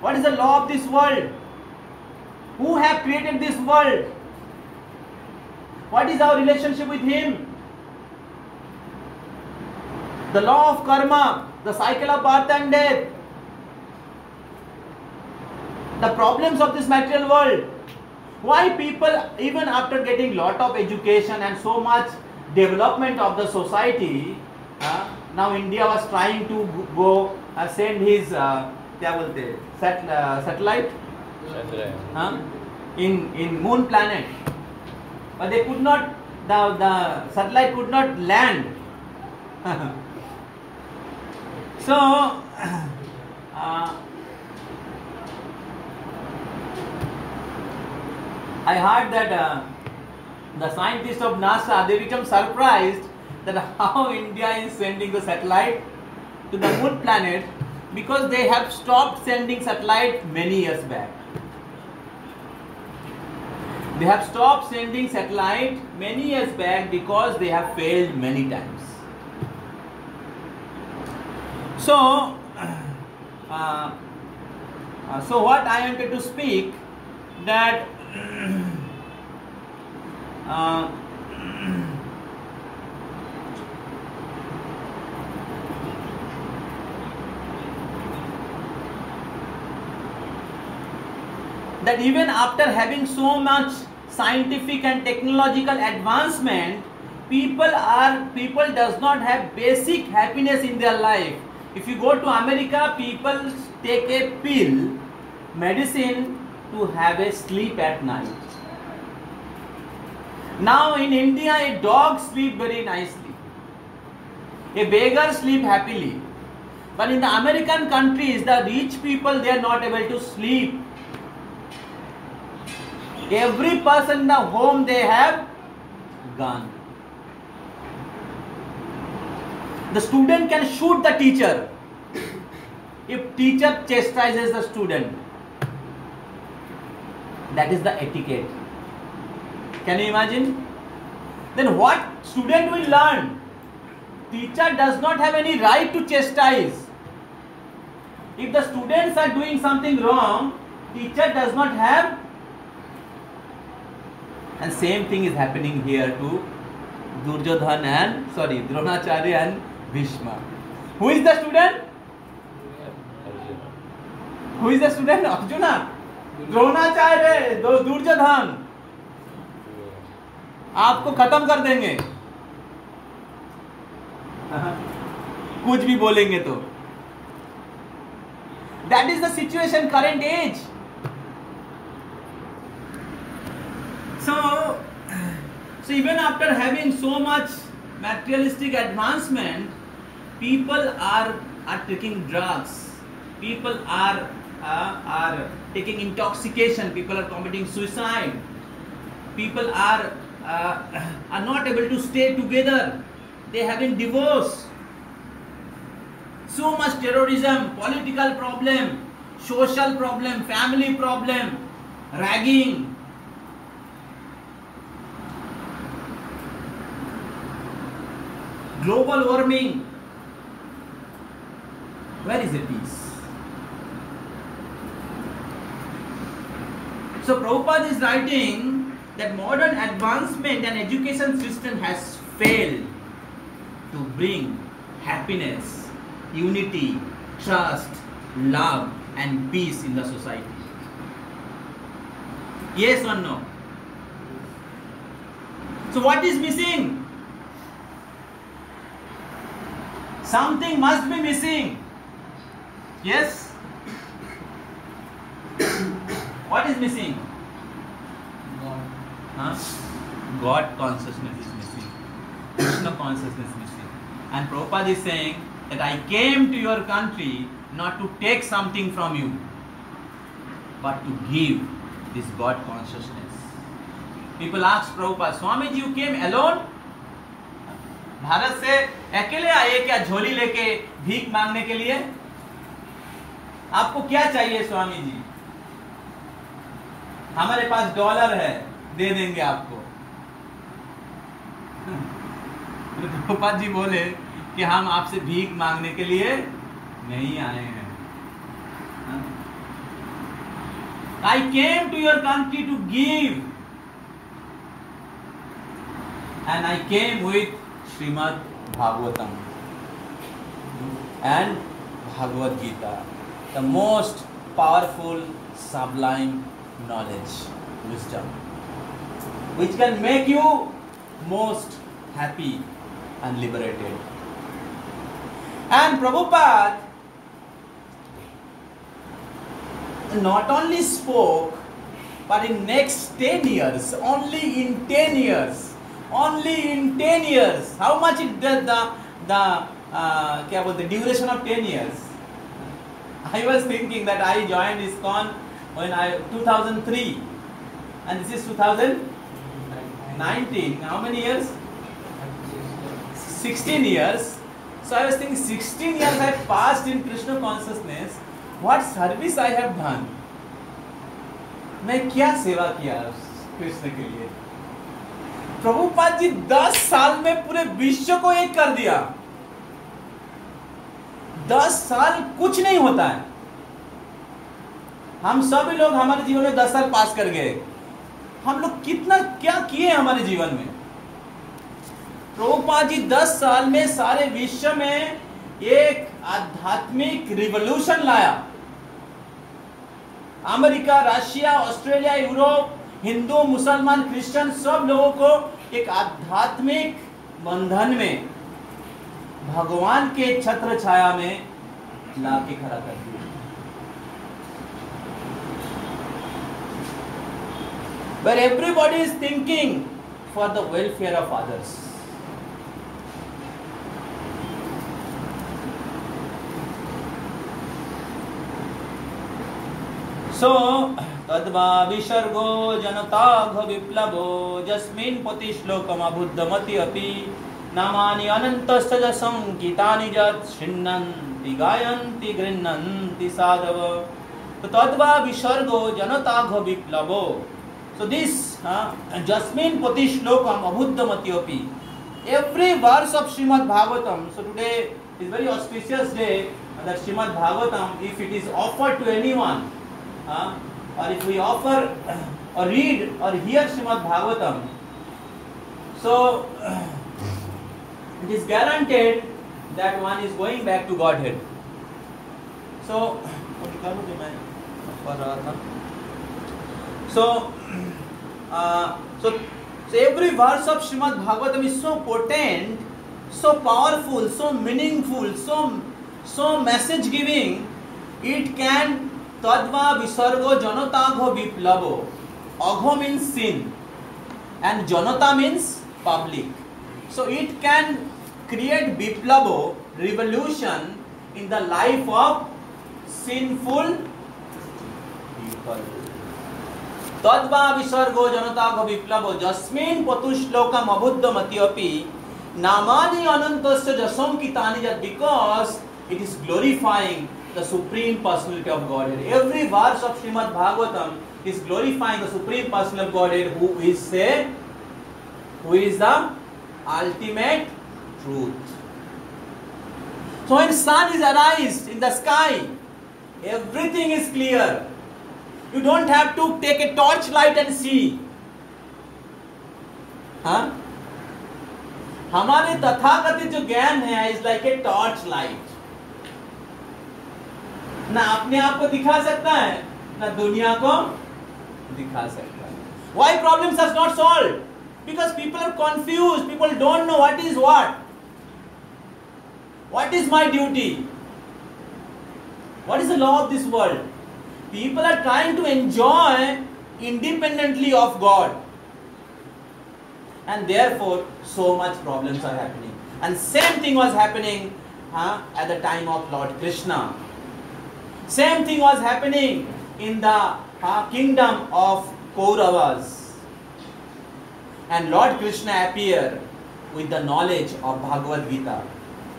[SPEAKER 1] What is the law of this world? Who have created this world? What is our relationship with Him? the law of karma, the cycle of birth and death, the problems of this material world. Why people, even after getting lot of education and so much development of the society, uh, now India was trying to go uh, send his uh, sat uh, satellite huh? in in moon planet, but they could not. The the satellite could not land. So, uh, I heard that uh, the scientists of NASA they become surprised that how India is sending a satellite to the moon planet because they have stopped sending satellite many years back. They have stopped sending satellite many years back because they have failed many times. So, uh, uh, so what I wanted to speak that uh, that even after having so much scientific and technological advancement people are people does not have basic happiness in their life if you go to America, people take a pill, medicine to have a sleep at night. Now in India, a dog sleep very nicely. A beggar sleep happily. But in the American countries, the rich people, they are not able to sleep. Every person in the home, they have gone the student can shoot the teacher if teacher chastises the student that is the etiquette can you imagine then what student will learn teacher does not have any right to chastise if the students are doing something wrong teacher does not have and same thing is happening here to Durjodhan and sorry Dronacharya and Bhishma. Who is the student? Who is the student? Arjuna. Dronacharya Duryodhan आपको खत्म कर देंगे कुछ भी बोलेंगे तो that is the situation current age so so even after having so much materialistic advancement people are are taking drugs people are uh, are taking intoxication people are committing suicide people are uh, are not able to stay together they having divorce so much terrorism political problem social problem family problem ragging global warming where is the peace? So Prabhupada is writing that modern advancement and education system has failed to bring happiness, unity, trust, love and peace in the society. Yes or no? So what is missing? Something must be missing. Yes? what is missing? God. Huh? God consciousness is missing. Krishna consciousness is missing. And Prabhupada is saying that I came to your country not to take something from you, but to give this God consciousness. People ask Prabhupada, ji you came alone? Bharat से अकेले आए क्या झोली लेके भीख मांगने के लिए आपको क्या चाहिए स्वामी जी हमारे पास डॉलर है दे देंगे आपको गोपाल जी बोले कि हम आपसे भीख मांगने के लिए नहीं आए हैं I came to your country to give and I came with Shrimad Bhagavatam and Bhagavat Gita the most powerful sublime knowledge wisdom which can make you most happy and liberated and Prabhupada not only spoke but in next 10 years only in 10 years only in 10 years how much it the the uh, the duration of ten years? I was thinking that I joined ISKCON when I 2003 and this is 2019. How many years? 16 years. So I was thinking 16 years I passed in Krishna consciousness. What service I have done? मैं क्या सेवा किया कृष्ण के लिए प्रभुपाद जी 10 साल में पूरे विश्व को एक कर दिया दस साल कुछ नहीं होता है हम सभी लोग हमारे जीवन में दस साल पास कर गए हम लोग कितना क्या किए हमारे जीवन में प्रभुपाद जी दस साल में सारे विश्व में एक आध्यात्मिक रिवोल्यूशन लाया America Russia Australia Europe Hindu मुसलमान क्रिश्चियन सब लोगों को एक आध्यात्मिक बंधन में भगवान के छत्र छाया में ला के खड़ा कर दिया where everybody is thinking for the welfare of others so तद्वा विसर्गो जनताघ विप्लवो जस्मिन् पतिश्लोकमबुद्धमति अपि नामानि अनन्तस्तज सङ्गीतानि यच्छिन्नन्ति गायन्ति गृह्णन्ति साधव तो तद्वा विसर्गो जनताघ विप्लवो so this uh, jasmin pati shlokam abhuddhamatyopi every verse of srimad bhagavatam so today is very auspicious day that srimad bhagavatam if it is offered to anyone uh, or if we offer or read or hear srimad bhagavatam so uh, it is guaranteed that one is going back to Godhead. So, so, uh, so, so every verse of shrimad Bhagavatam is so potent, so powerful, so meaningful, so so message giving. It can tadva visargo janata janotagho viplavo. Agho means sin, and janata means public. So it can create biplabo, revolution in the life of sinful people. तद्वा विसर्गो जनता को विप्लव जस्मिन पतुश्लोकम अबुद्धमति अपि नामानि अनन्तस्य जसंकितानि जत् because it is glorifying the supreme personality of Godhead. Every verse of Srimad Bhagavatam is glorifying the supreme personality of Godhead who is a who is the ultimate truth. So when sun is arised in the sky, everything is clear. You don't have to take a torch light and see. Huh? हमारे तथाकथित जो ज्ञान है is like a torch light ना अपने आप को दिखा सकता है ना दुनिया को दिखा सकता है why problem not solve Because people are confused. People don't know what is what. What is my duty? What is the law of this world? People are trying to enjoy independently of God. And therefore, so much problems are happening. And same thing was happening huh, at the time of Lord Krishna. Same thing was happening in the uh, kingdom of Kauravas and Lord Krishna appear with the knowledge of Bhagavad Gita,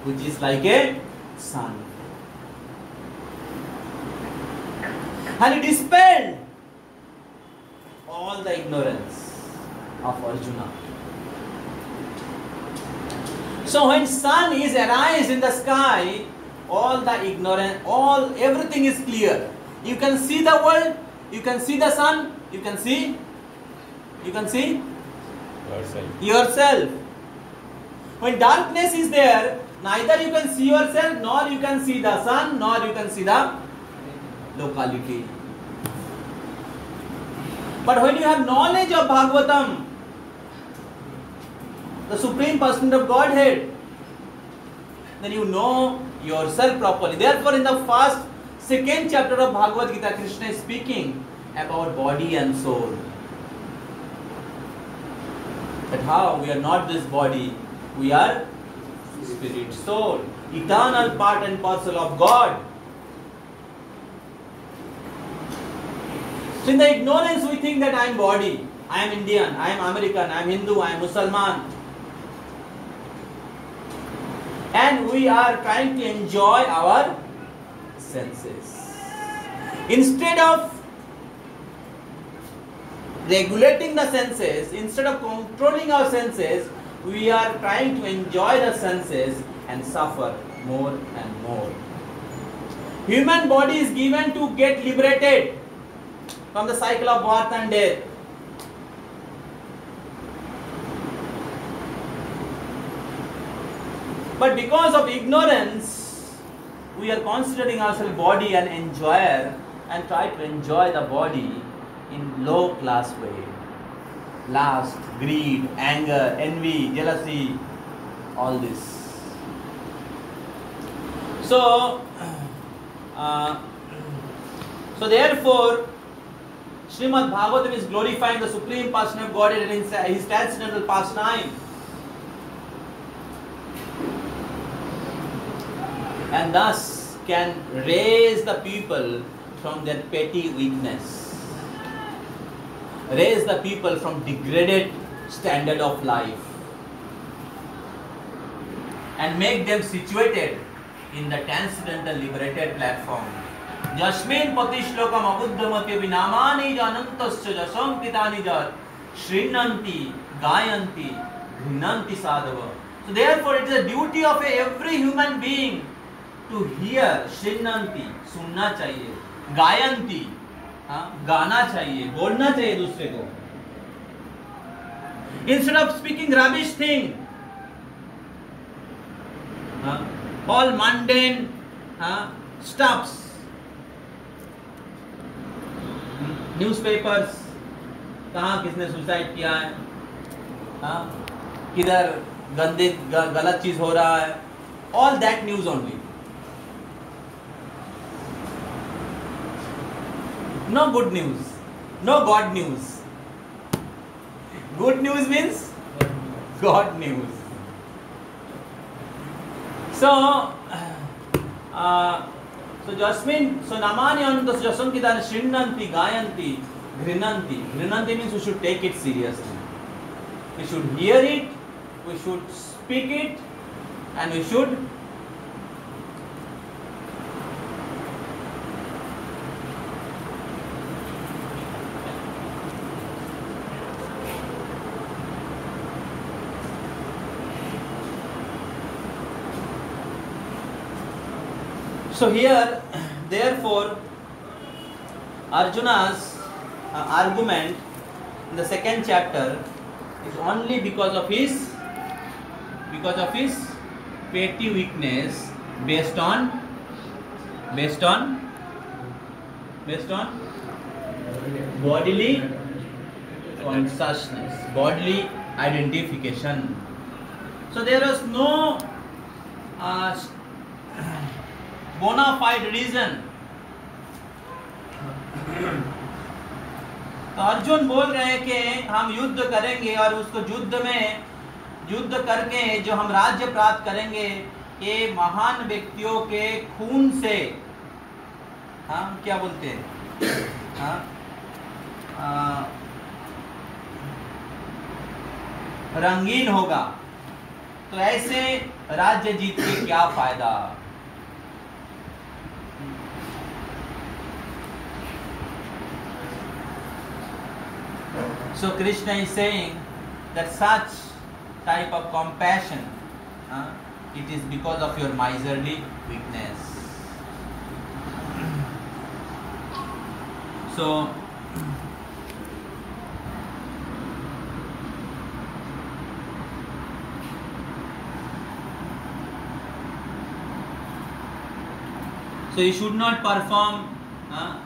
[SPEAKER 1] which is like a sun. And it dispelled all the ignorance of Arjuna. So when sun is arise in the sky, all the ignorance, all everything is clear. You can see the world, you can see the sun, you can see, you can see yourself. yourself. When darkness is there, neither you can see yourself, nor you can see the sun, nor you can see the locality. But when you have knowledge of Bhagavatam, the Supreme person of Godhead, then you know yourself properly. Therefore, in the first, second chapter of Bhagavad Gita, Krishna is speaking about body and soul. But how we are not this body, we are spirit, soul, eternal part and parcel of God. So in the ignorance we think that I am body, I am Indian, I am American, I am Hindu, I am Muslim. And we are trying to enjoy our senses. Instead of regulating the senses instead of controlling our senses we are trying to enjoy the senses and suffer more and more human body is given to get liberated from the cycle of birth and death but because of ignorance we are considering ourselves body an enjoyer and try to enjoy the body in low class way. Lust, greed, anger, envy, jealousy, all this. So, uh, so therefore, Srimad Bhagavatam is glorifying the Supreme Person of God in His transcendental pastime. And thus can raise the people from their petty weakness. raise the people from degraded standard of life and make them situated in the transcendental liberated platform. यस्मिन् पतिश्लोकम् अबुद्धमति vinamani janantasya jasam pitani जत् shrinanti gayanti ghinanti sadava So therefore it is a duty of a every human being to hear shrinanti sunna chahiye gayanti हाँ गाना चाहिए बोलना चाहिए दूसरे को instead of speaking rubbish thing all mundane news papers कहा किसने suicide किया है हाँ, किधर गंदे गलत चीज़ हो रहा है all that news only No good news. No God news. Good news means God news. So, uh, so Jasmine, so Namanyantas Jasankidana Shrinnanti, Gayanti, Grinanti. Grinanti means we should take it seriously. We should hear it, we should speak it, and we should So here, therefore, Arjuna's uh, argument in the second chapter is only because of his because of his petty weakness based on based on based on bodily consciousness bodily identification so there was no uh, bonafide reason तो अर्जुन बोल रहे हैं कि हम युद्ध करेंगे और उसको युद्ध में युद्ध करके जो हम राज्य प्राप्त करेंगे ये महान व्यक्तियों के खून से हम हाँ, क्या बोलते हैं हाँ। रंगीन होगा तो ऐसे राज्य जीत के क्या फायदा So Krishna is saying that such type of compassion, uh, it is because of your miserly weakness. So So you should not perform uh,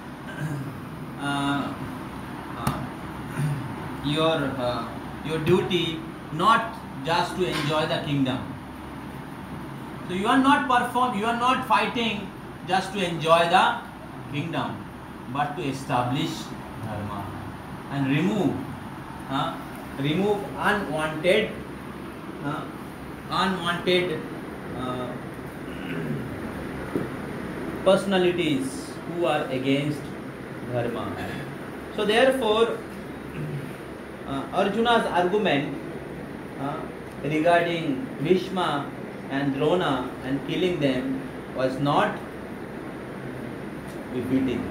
[SPEAKER 1] uh, your uh, your duty not just to enjoy the kingdom so you are not perform you are not fighting just to enjoy the kingdom but to establish dharma and remove uh, remove unwanted uh, unwanted uh, personalities who are against dharma so therefore uh, Arjuna's argument uh, regarding Bhishma and Drona and killing them was not repeating.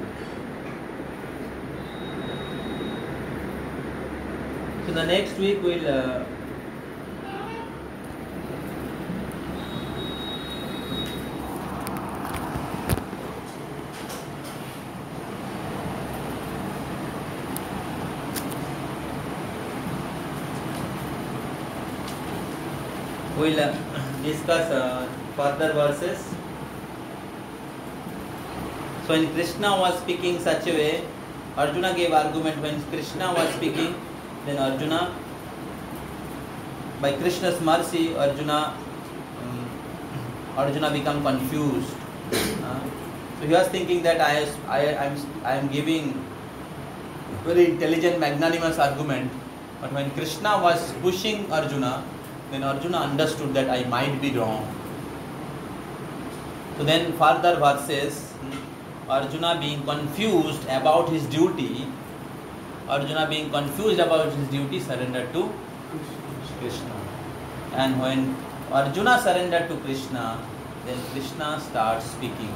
[SPEAKER 1] So the next week we'll uh, will uh, discuss uh, further verses. So when Krishna was speaking such a way, Arjuna gave argument. When Krishna was speaking, then Arjuna, by Krishna's mercy, Arjuna, um, Arjuna become confused. Uh, so he was thinking that I, I, I'm, I'm giving very intelligent, magnanimous argument. But when Krishna was pushing Arjuna, When Arjuna understood that I might be wrong, so then further verses, Arjuna being confused about his duty, Arjuna being confused about his duty, surrendered to Krishna. And when Arjuna surrendered to Krishna, then Krishna starts speaking.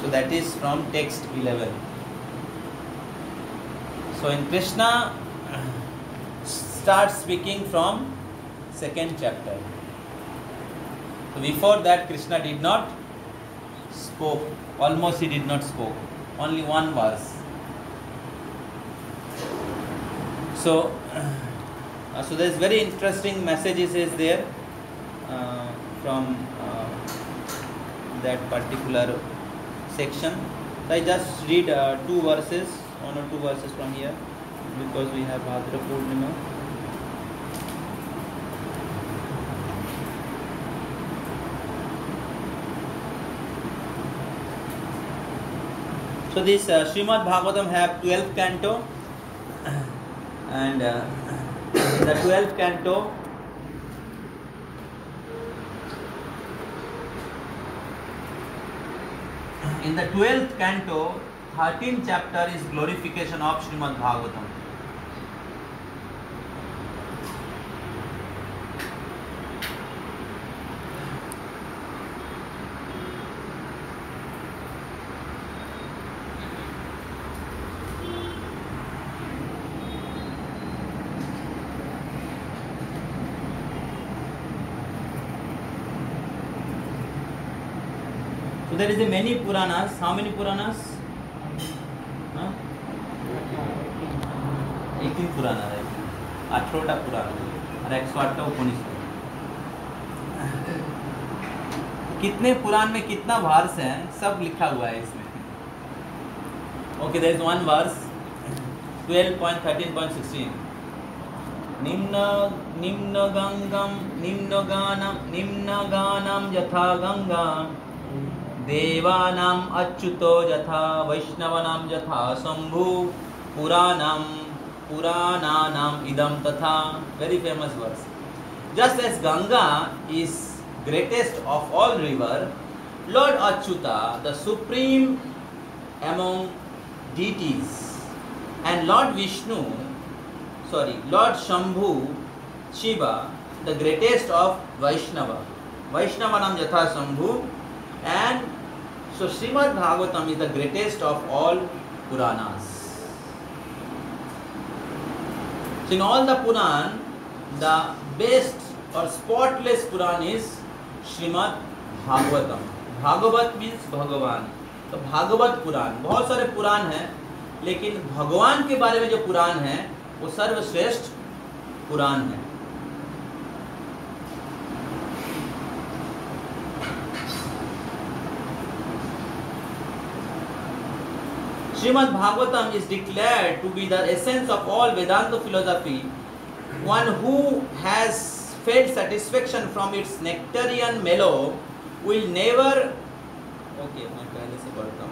[SPEAKER 1] So that is from text 11. So in Krishna starts speaking from second chapter. So before that Krishna did not spoke. Almost he did not spoke. Only one verse. So uh, so there's very interesting messages is there uh, from uh, that particular section. So I just read uh, two verses one or two verses from here because we have Bhadra Purnima. So this uh, Srimad Bhagavatam have 12 canto and uh, the 12 canto in the 12th canto thirteen chapter is glorification of Shrimad Bhagavatam. there is a many Puranas. How many Puranas? Purana है अठारोटा पुराना और एक सौ अट्ठा उपनिषद कितने पुराण में कितना वर्ष है सब लिखा हुआ है इसमें okay there is one verse twelve point thirteen point sixteen निम्न निम्न गंगम निम्न गानम निम्न गानम यथा गंगा देवानाम अच्युतो यथा वैष्णवानाम यथा शंभु पुराणम पुराणानाम इदम तथा very famous verse just as Ganga is greatest of all river Lord Achyuta the supreme among deities and Lord Vishnu sorry Lord Shambhu Shiva the greatest of Vaishnava वैष्णव नाम यथा Shambhu and so Shrimad Bhagavatam is the greatest of all Puranas So in all the Puran, the best or spotless Puran is shrimad Bhagavatam. Bhagavat means भगवान तो भागवत पुराण बहुत सारे पुराण हैं लेकिन भगवान के बारे में जो पुराण है वो सर्वश्रेष्ठ पुराण है Srimad Bhagavatam is declared to be the essence of all Vedanta philosophy. One who has felt satisfaction from its nectarian mellow will never. Okay, my about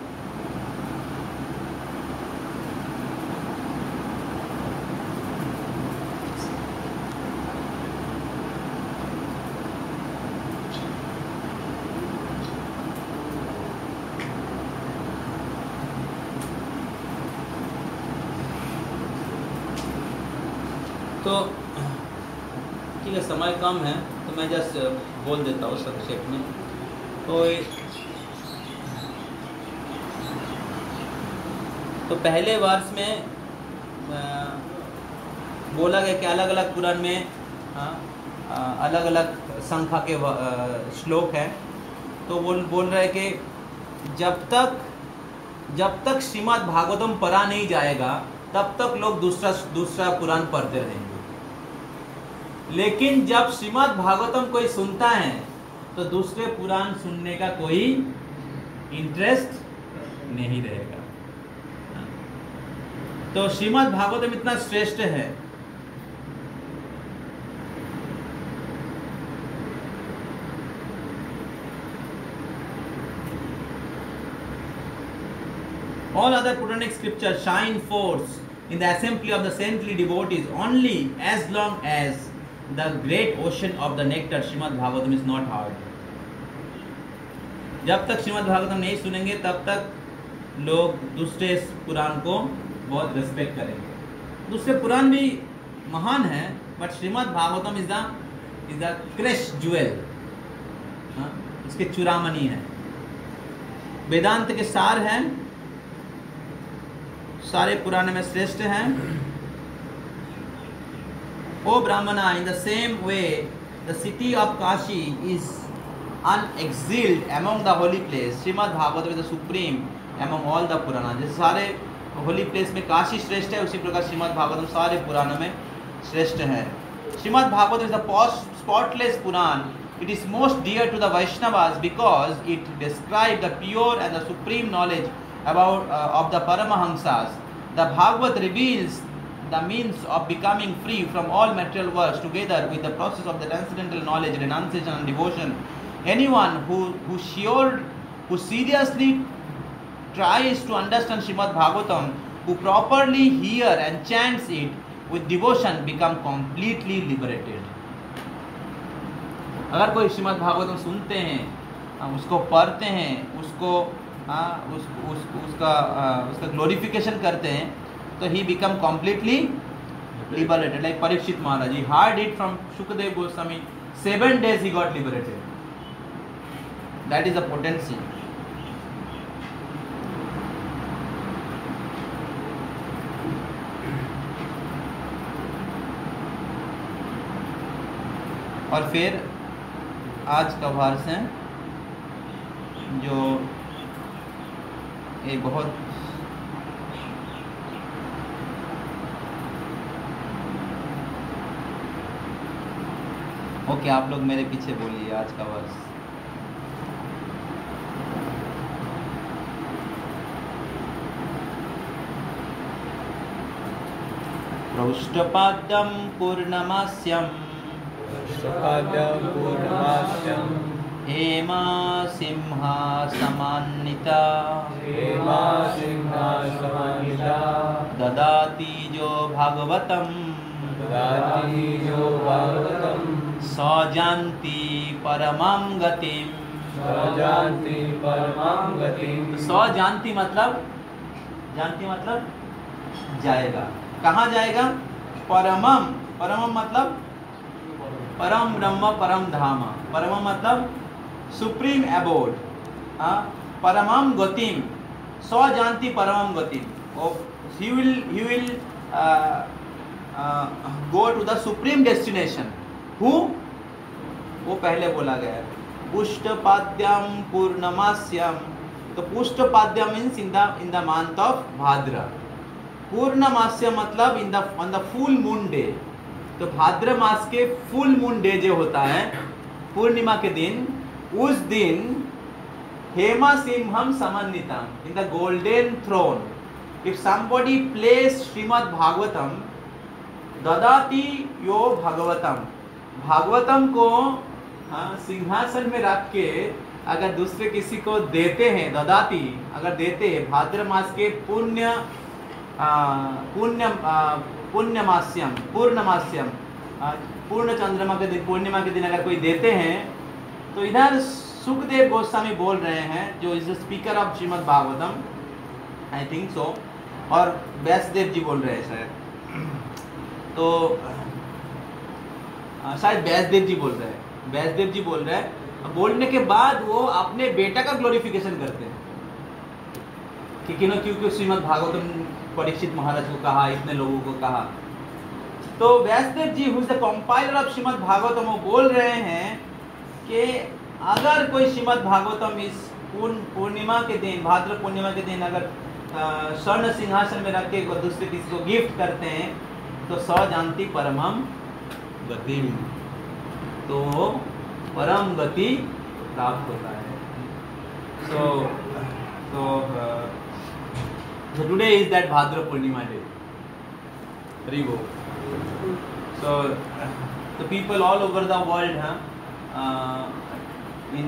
[SPEAKER 1] बोल देता हूँ संक्षेप में तो तो पहले वर्ष में आ, बोला गया कि अलग अलग पुराण में आ, अलग अलग संख्या के श्लोक हैं तो बोल बोल रहे कि जब तक जब तक श्रीमद् भागवतम पढ़ा नहीं जाएगा तब तक लोग दूसरा दूसरा पुराण पढ़ते रहेंगे लेकिन जब श्रीमद भागवतम कोई सुनता है तो दूसरे पुराण सुनने का कोई इंटरेस्ट नहीं रहेगा तो श्रीमद भागवतम इतना श्रेष्ठ है All other Puranic scriptures shine forth in the assembly of the saintly devotees only as long as the great ocean of the nectar Shrimad Bhagavatam is not heard जब तक श्रीमद भागवतम नहीं सुनेंगे तब तक लोग दूसरे पुराण को बहुत रेस्पेक्ट करेंगे दूसरे पुराण भी महान है but Srimad Bhagavatam is the is the crest jewel उसके चुरामणि है वेदांत के सार हैं सारे पुराने में श्रेष्ठ हैं O brahmana in the same way the city of Kashi is unexiled among the holy place. Srimad Bhagavatam is the supreme among all the Puranas. जैसे सारे होली प्लेस में काशी श्रेष्ठ है उसी प्रकार श्रीमद भागवतम सारे पुराणों में श्रेष्ठ है Shrimad Bhagavat is a spotless Purana it is most dear to the Vaishnavas because it describe the pure and the supreme knowledge about of the paramahansas the Bhagavat reveals the means of becoming free from all material worlds together with the process of the transcendental knowledge, renunciation and devotion. Anyone who, who sure who seriously tries to understand shrimad Bhagavatam, who properly hear and chants it with devotion become completely liberated. अगर कोई श्रीमद् भागवतम सुनते हैं उसको पढ़ते हैं उसको आ, उस, उस, उसका आ, उसका ग्लोरिफिकेशन करते हैं to he become completely liberated એટલે Parikshit Maharaj heard did from Shukadev Goswami 7 days he got liberated that is a potency or ફેર આજ કા વાર્ષે જો એ બહોત ओके आप लोग मेरे पीछे बोलिए आज का वर्ष पृष्ठपादम पूर्णमास्यम पृष्ठपाद्यं पूर्णमास्यं हेमा सिंहा समान्विता हेमा सिंहा समान्विता ददाति जो भागवतम ददाति जो भागवतम सजन्ति परमं गतिं सजन्ति परमं गतिं तो सजन्ति मतलब जानती मतलब जाएगा कहाँ जाएगा परमम परमम मतलब परम ब्रह्म परम धाम परम मतलब सुप्रीम एबोर्ड परम परमम गतिम सौ जानती परमम गतिम he will he will go to the supreme destination who वो पहले बोला गया है पुष्ट पाद्यम पूर्णमास्यम तो पुष्टपाद्यम means in the in the month of Bhadra पूर्णमास्य मतलब in the on the full moon day तो भाद्र मास के फुल मून डे जो होता है पूर्णिमा के दिन उस दिन हेमा सिंहम समन्वितम in the golden throne if somebody place Shrimad Bhagavatam ददाती यो भगवतम भागवतम को हाँ, सिंहासन में रख के अगर दूसरे किसी को देते हैं ददाती अगर देते हैं भाद्र मास के पुण्य पुण्य पुण्यमास्यम पूर्णमास्यम पूर्ण चंद्रमा के दिन पूर्णिमा के दिन अगर कोई देते हैं तो इधर सुखदेव गोस्वामी बोल रहे हैं जो is speaker of Shrimad Bhagavatam I think so और व्यासदेव जी बोल रहे हैं शायद तो हाँ, शायद बैसदेव जी बोल रहे हैं बैसदेव जी बोल रहे हैं बोलने के बाद वो अपने बेटा का ग्लोरिफिकेशन करते हैं कि क्यों क्योंकि श्रीमद भागवत परीक्षित महाराज को कहा इतने लोगों को कहा तो Vyasdev ji who's the compiler of Shrimad Bhagavatam वो बोल रहे हैं कि अगर कोई श्रीमद भागवतम इस पूर्णिमा के दिन भाद्र पूर्णिमा के दिन अगर स्वर्ण सिंहासन में रख के दूसरे किसी को गिफ्ट करते हैं तो सौ जानती हम गति तो परम गति प्राप्त होता है सो तो today is that Bhadra Purnima day हरी वो so the people all over the world हाँ इन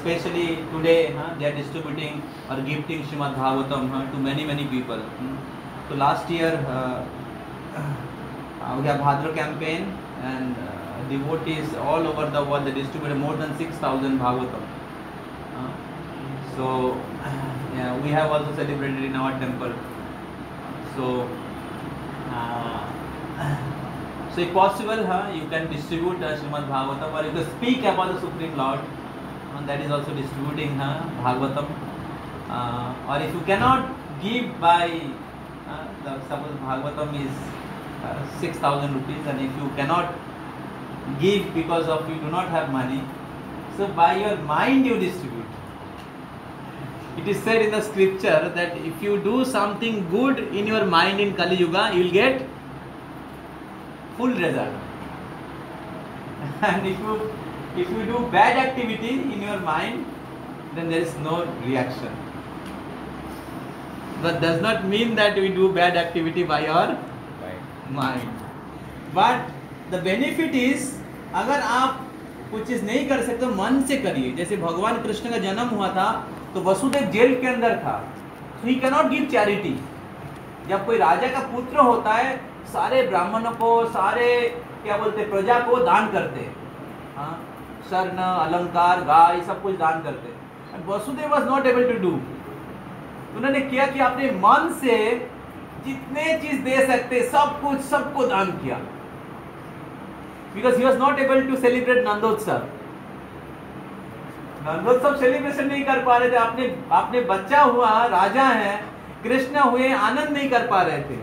[SPEAKER 1] स्पेशली टुडे हाँ दे आर डिस्ट्रीब्यूटिंग और गिफ्टिंग श्रीमद भागवतम हाँ टू मेनी मेनी पीपल तो लास्ट ईयर हो गया Bhadra campaign and uh, devotees all over the world they distributed more than 6000 Bhagavatam. Uh, so yeah, we have also celebrated in our temple. So uh, so if possible, huh, you can distribute uh, Srimad Bhagavatam or you can speak about the Supreme Lord. and that is also distributing huh, Bhagavatam. Uh, or if you cannot give by, uh, the, suppose Bhagavatam is uh, 6000 rupees and if you cannot give because of you do not have money so by your mind you distribute it is said in the scripture that if you do something good in your mind in kali yuga you will get full result and if you if you do bad activity in your mind then there is no reaction that does not mean that we do bad activity by our mind but the benefit is अगर आप कुछ चीज़ नहीं कर सकते मन से करिए जैसे भगवान कृष्ण का जन्म हुआ था तो वसुदेव जेल के अंदर था ही कैनॉट गिव चैरिटी जब कोई राजा का पुत्र होता है सारे ब्राह्मणों को सारे क्या बोलते प्रजा को दान करते हाँ स्वर्ण अलंकार गाय सब कुछ दान करते Vasudev was not able to do उन्होंने किया कि अपने मन से जितने चीज दे सकते सब कुछ सबको दान किया because he was not able to celebrate Nandotsav Nandotsav celebration नहीं कर पा रहे थे आपने आपने बच्चा हुआ राजा है कृष्ण हुए आनंद नहीं कर पा रहे थे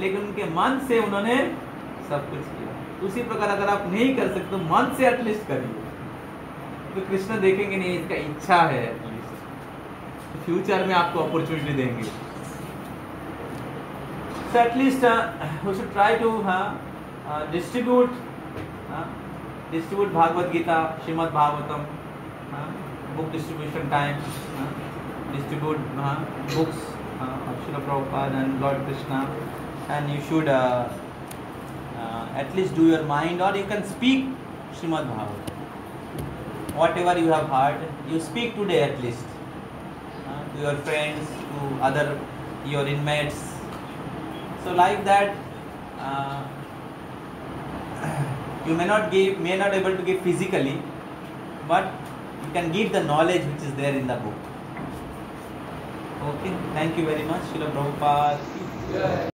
[SPEAKER 1] लेकिन उनके मन से उन्होंने सब कुछ किया उसी प्रकार अगर आप नहीं कर सकते तो मन से एटलीस्ट करिए तो कृष्ण देखेंगे नहीं इसका इच्छा है एटलीस्ट फ्यूचर तो में आपको अपॉर्चुनिटी देंगे So at least uh, we should try to uh, uh, distribute uh, distribute Bhagavad Gita, shrimad Bhagavatam, uh, book distribution time, uh, distribute uh, books of Srila Prabhupada and Lord Krishna and you should uh, uh, at least do your mind or you can speak shrimad Bhagavatam. Whatever you have heard, you speak today at least uh, to your friends, to other your inmates, so like that uh, you may not give may not able to give physically but you can give the knowledge which is there in the book okay thank you very much Srila Prabhupada yeah.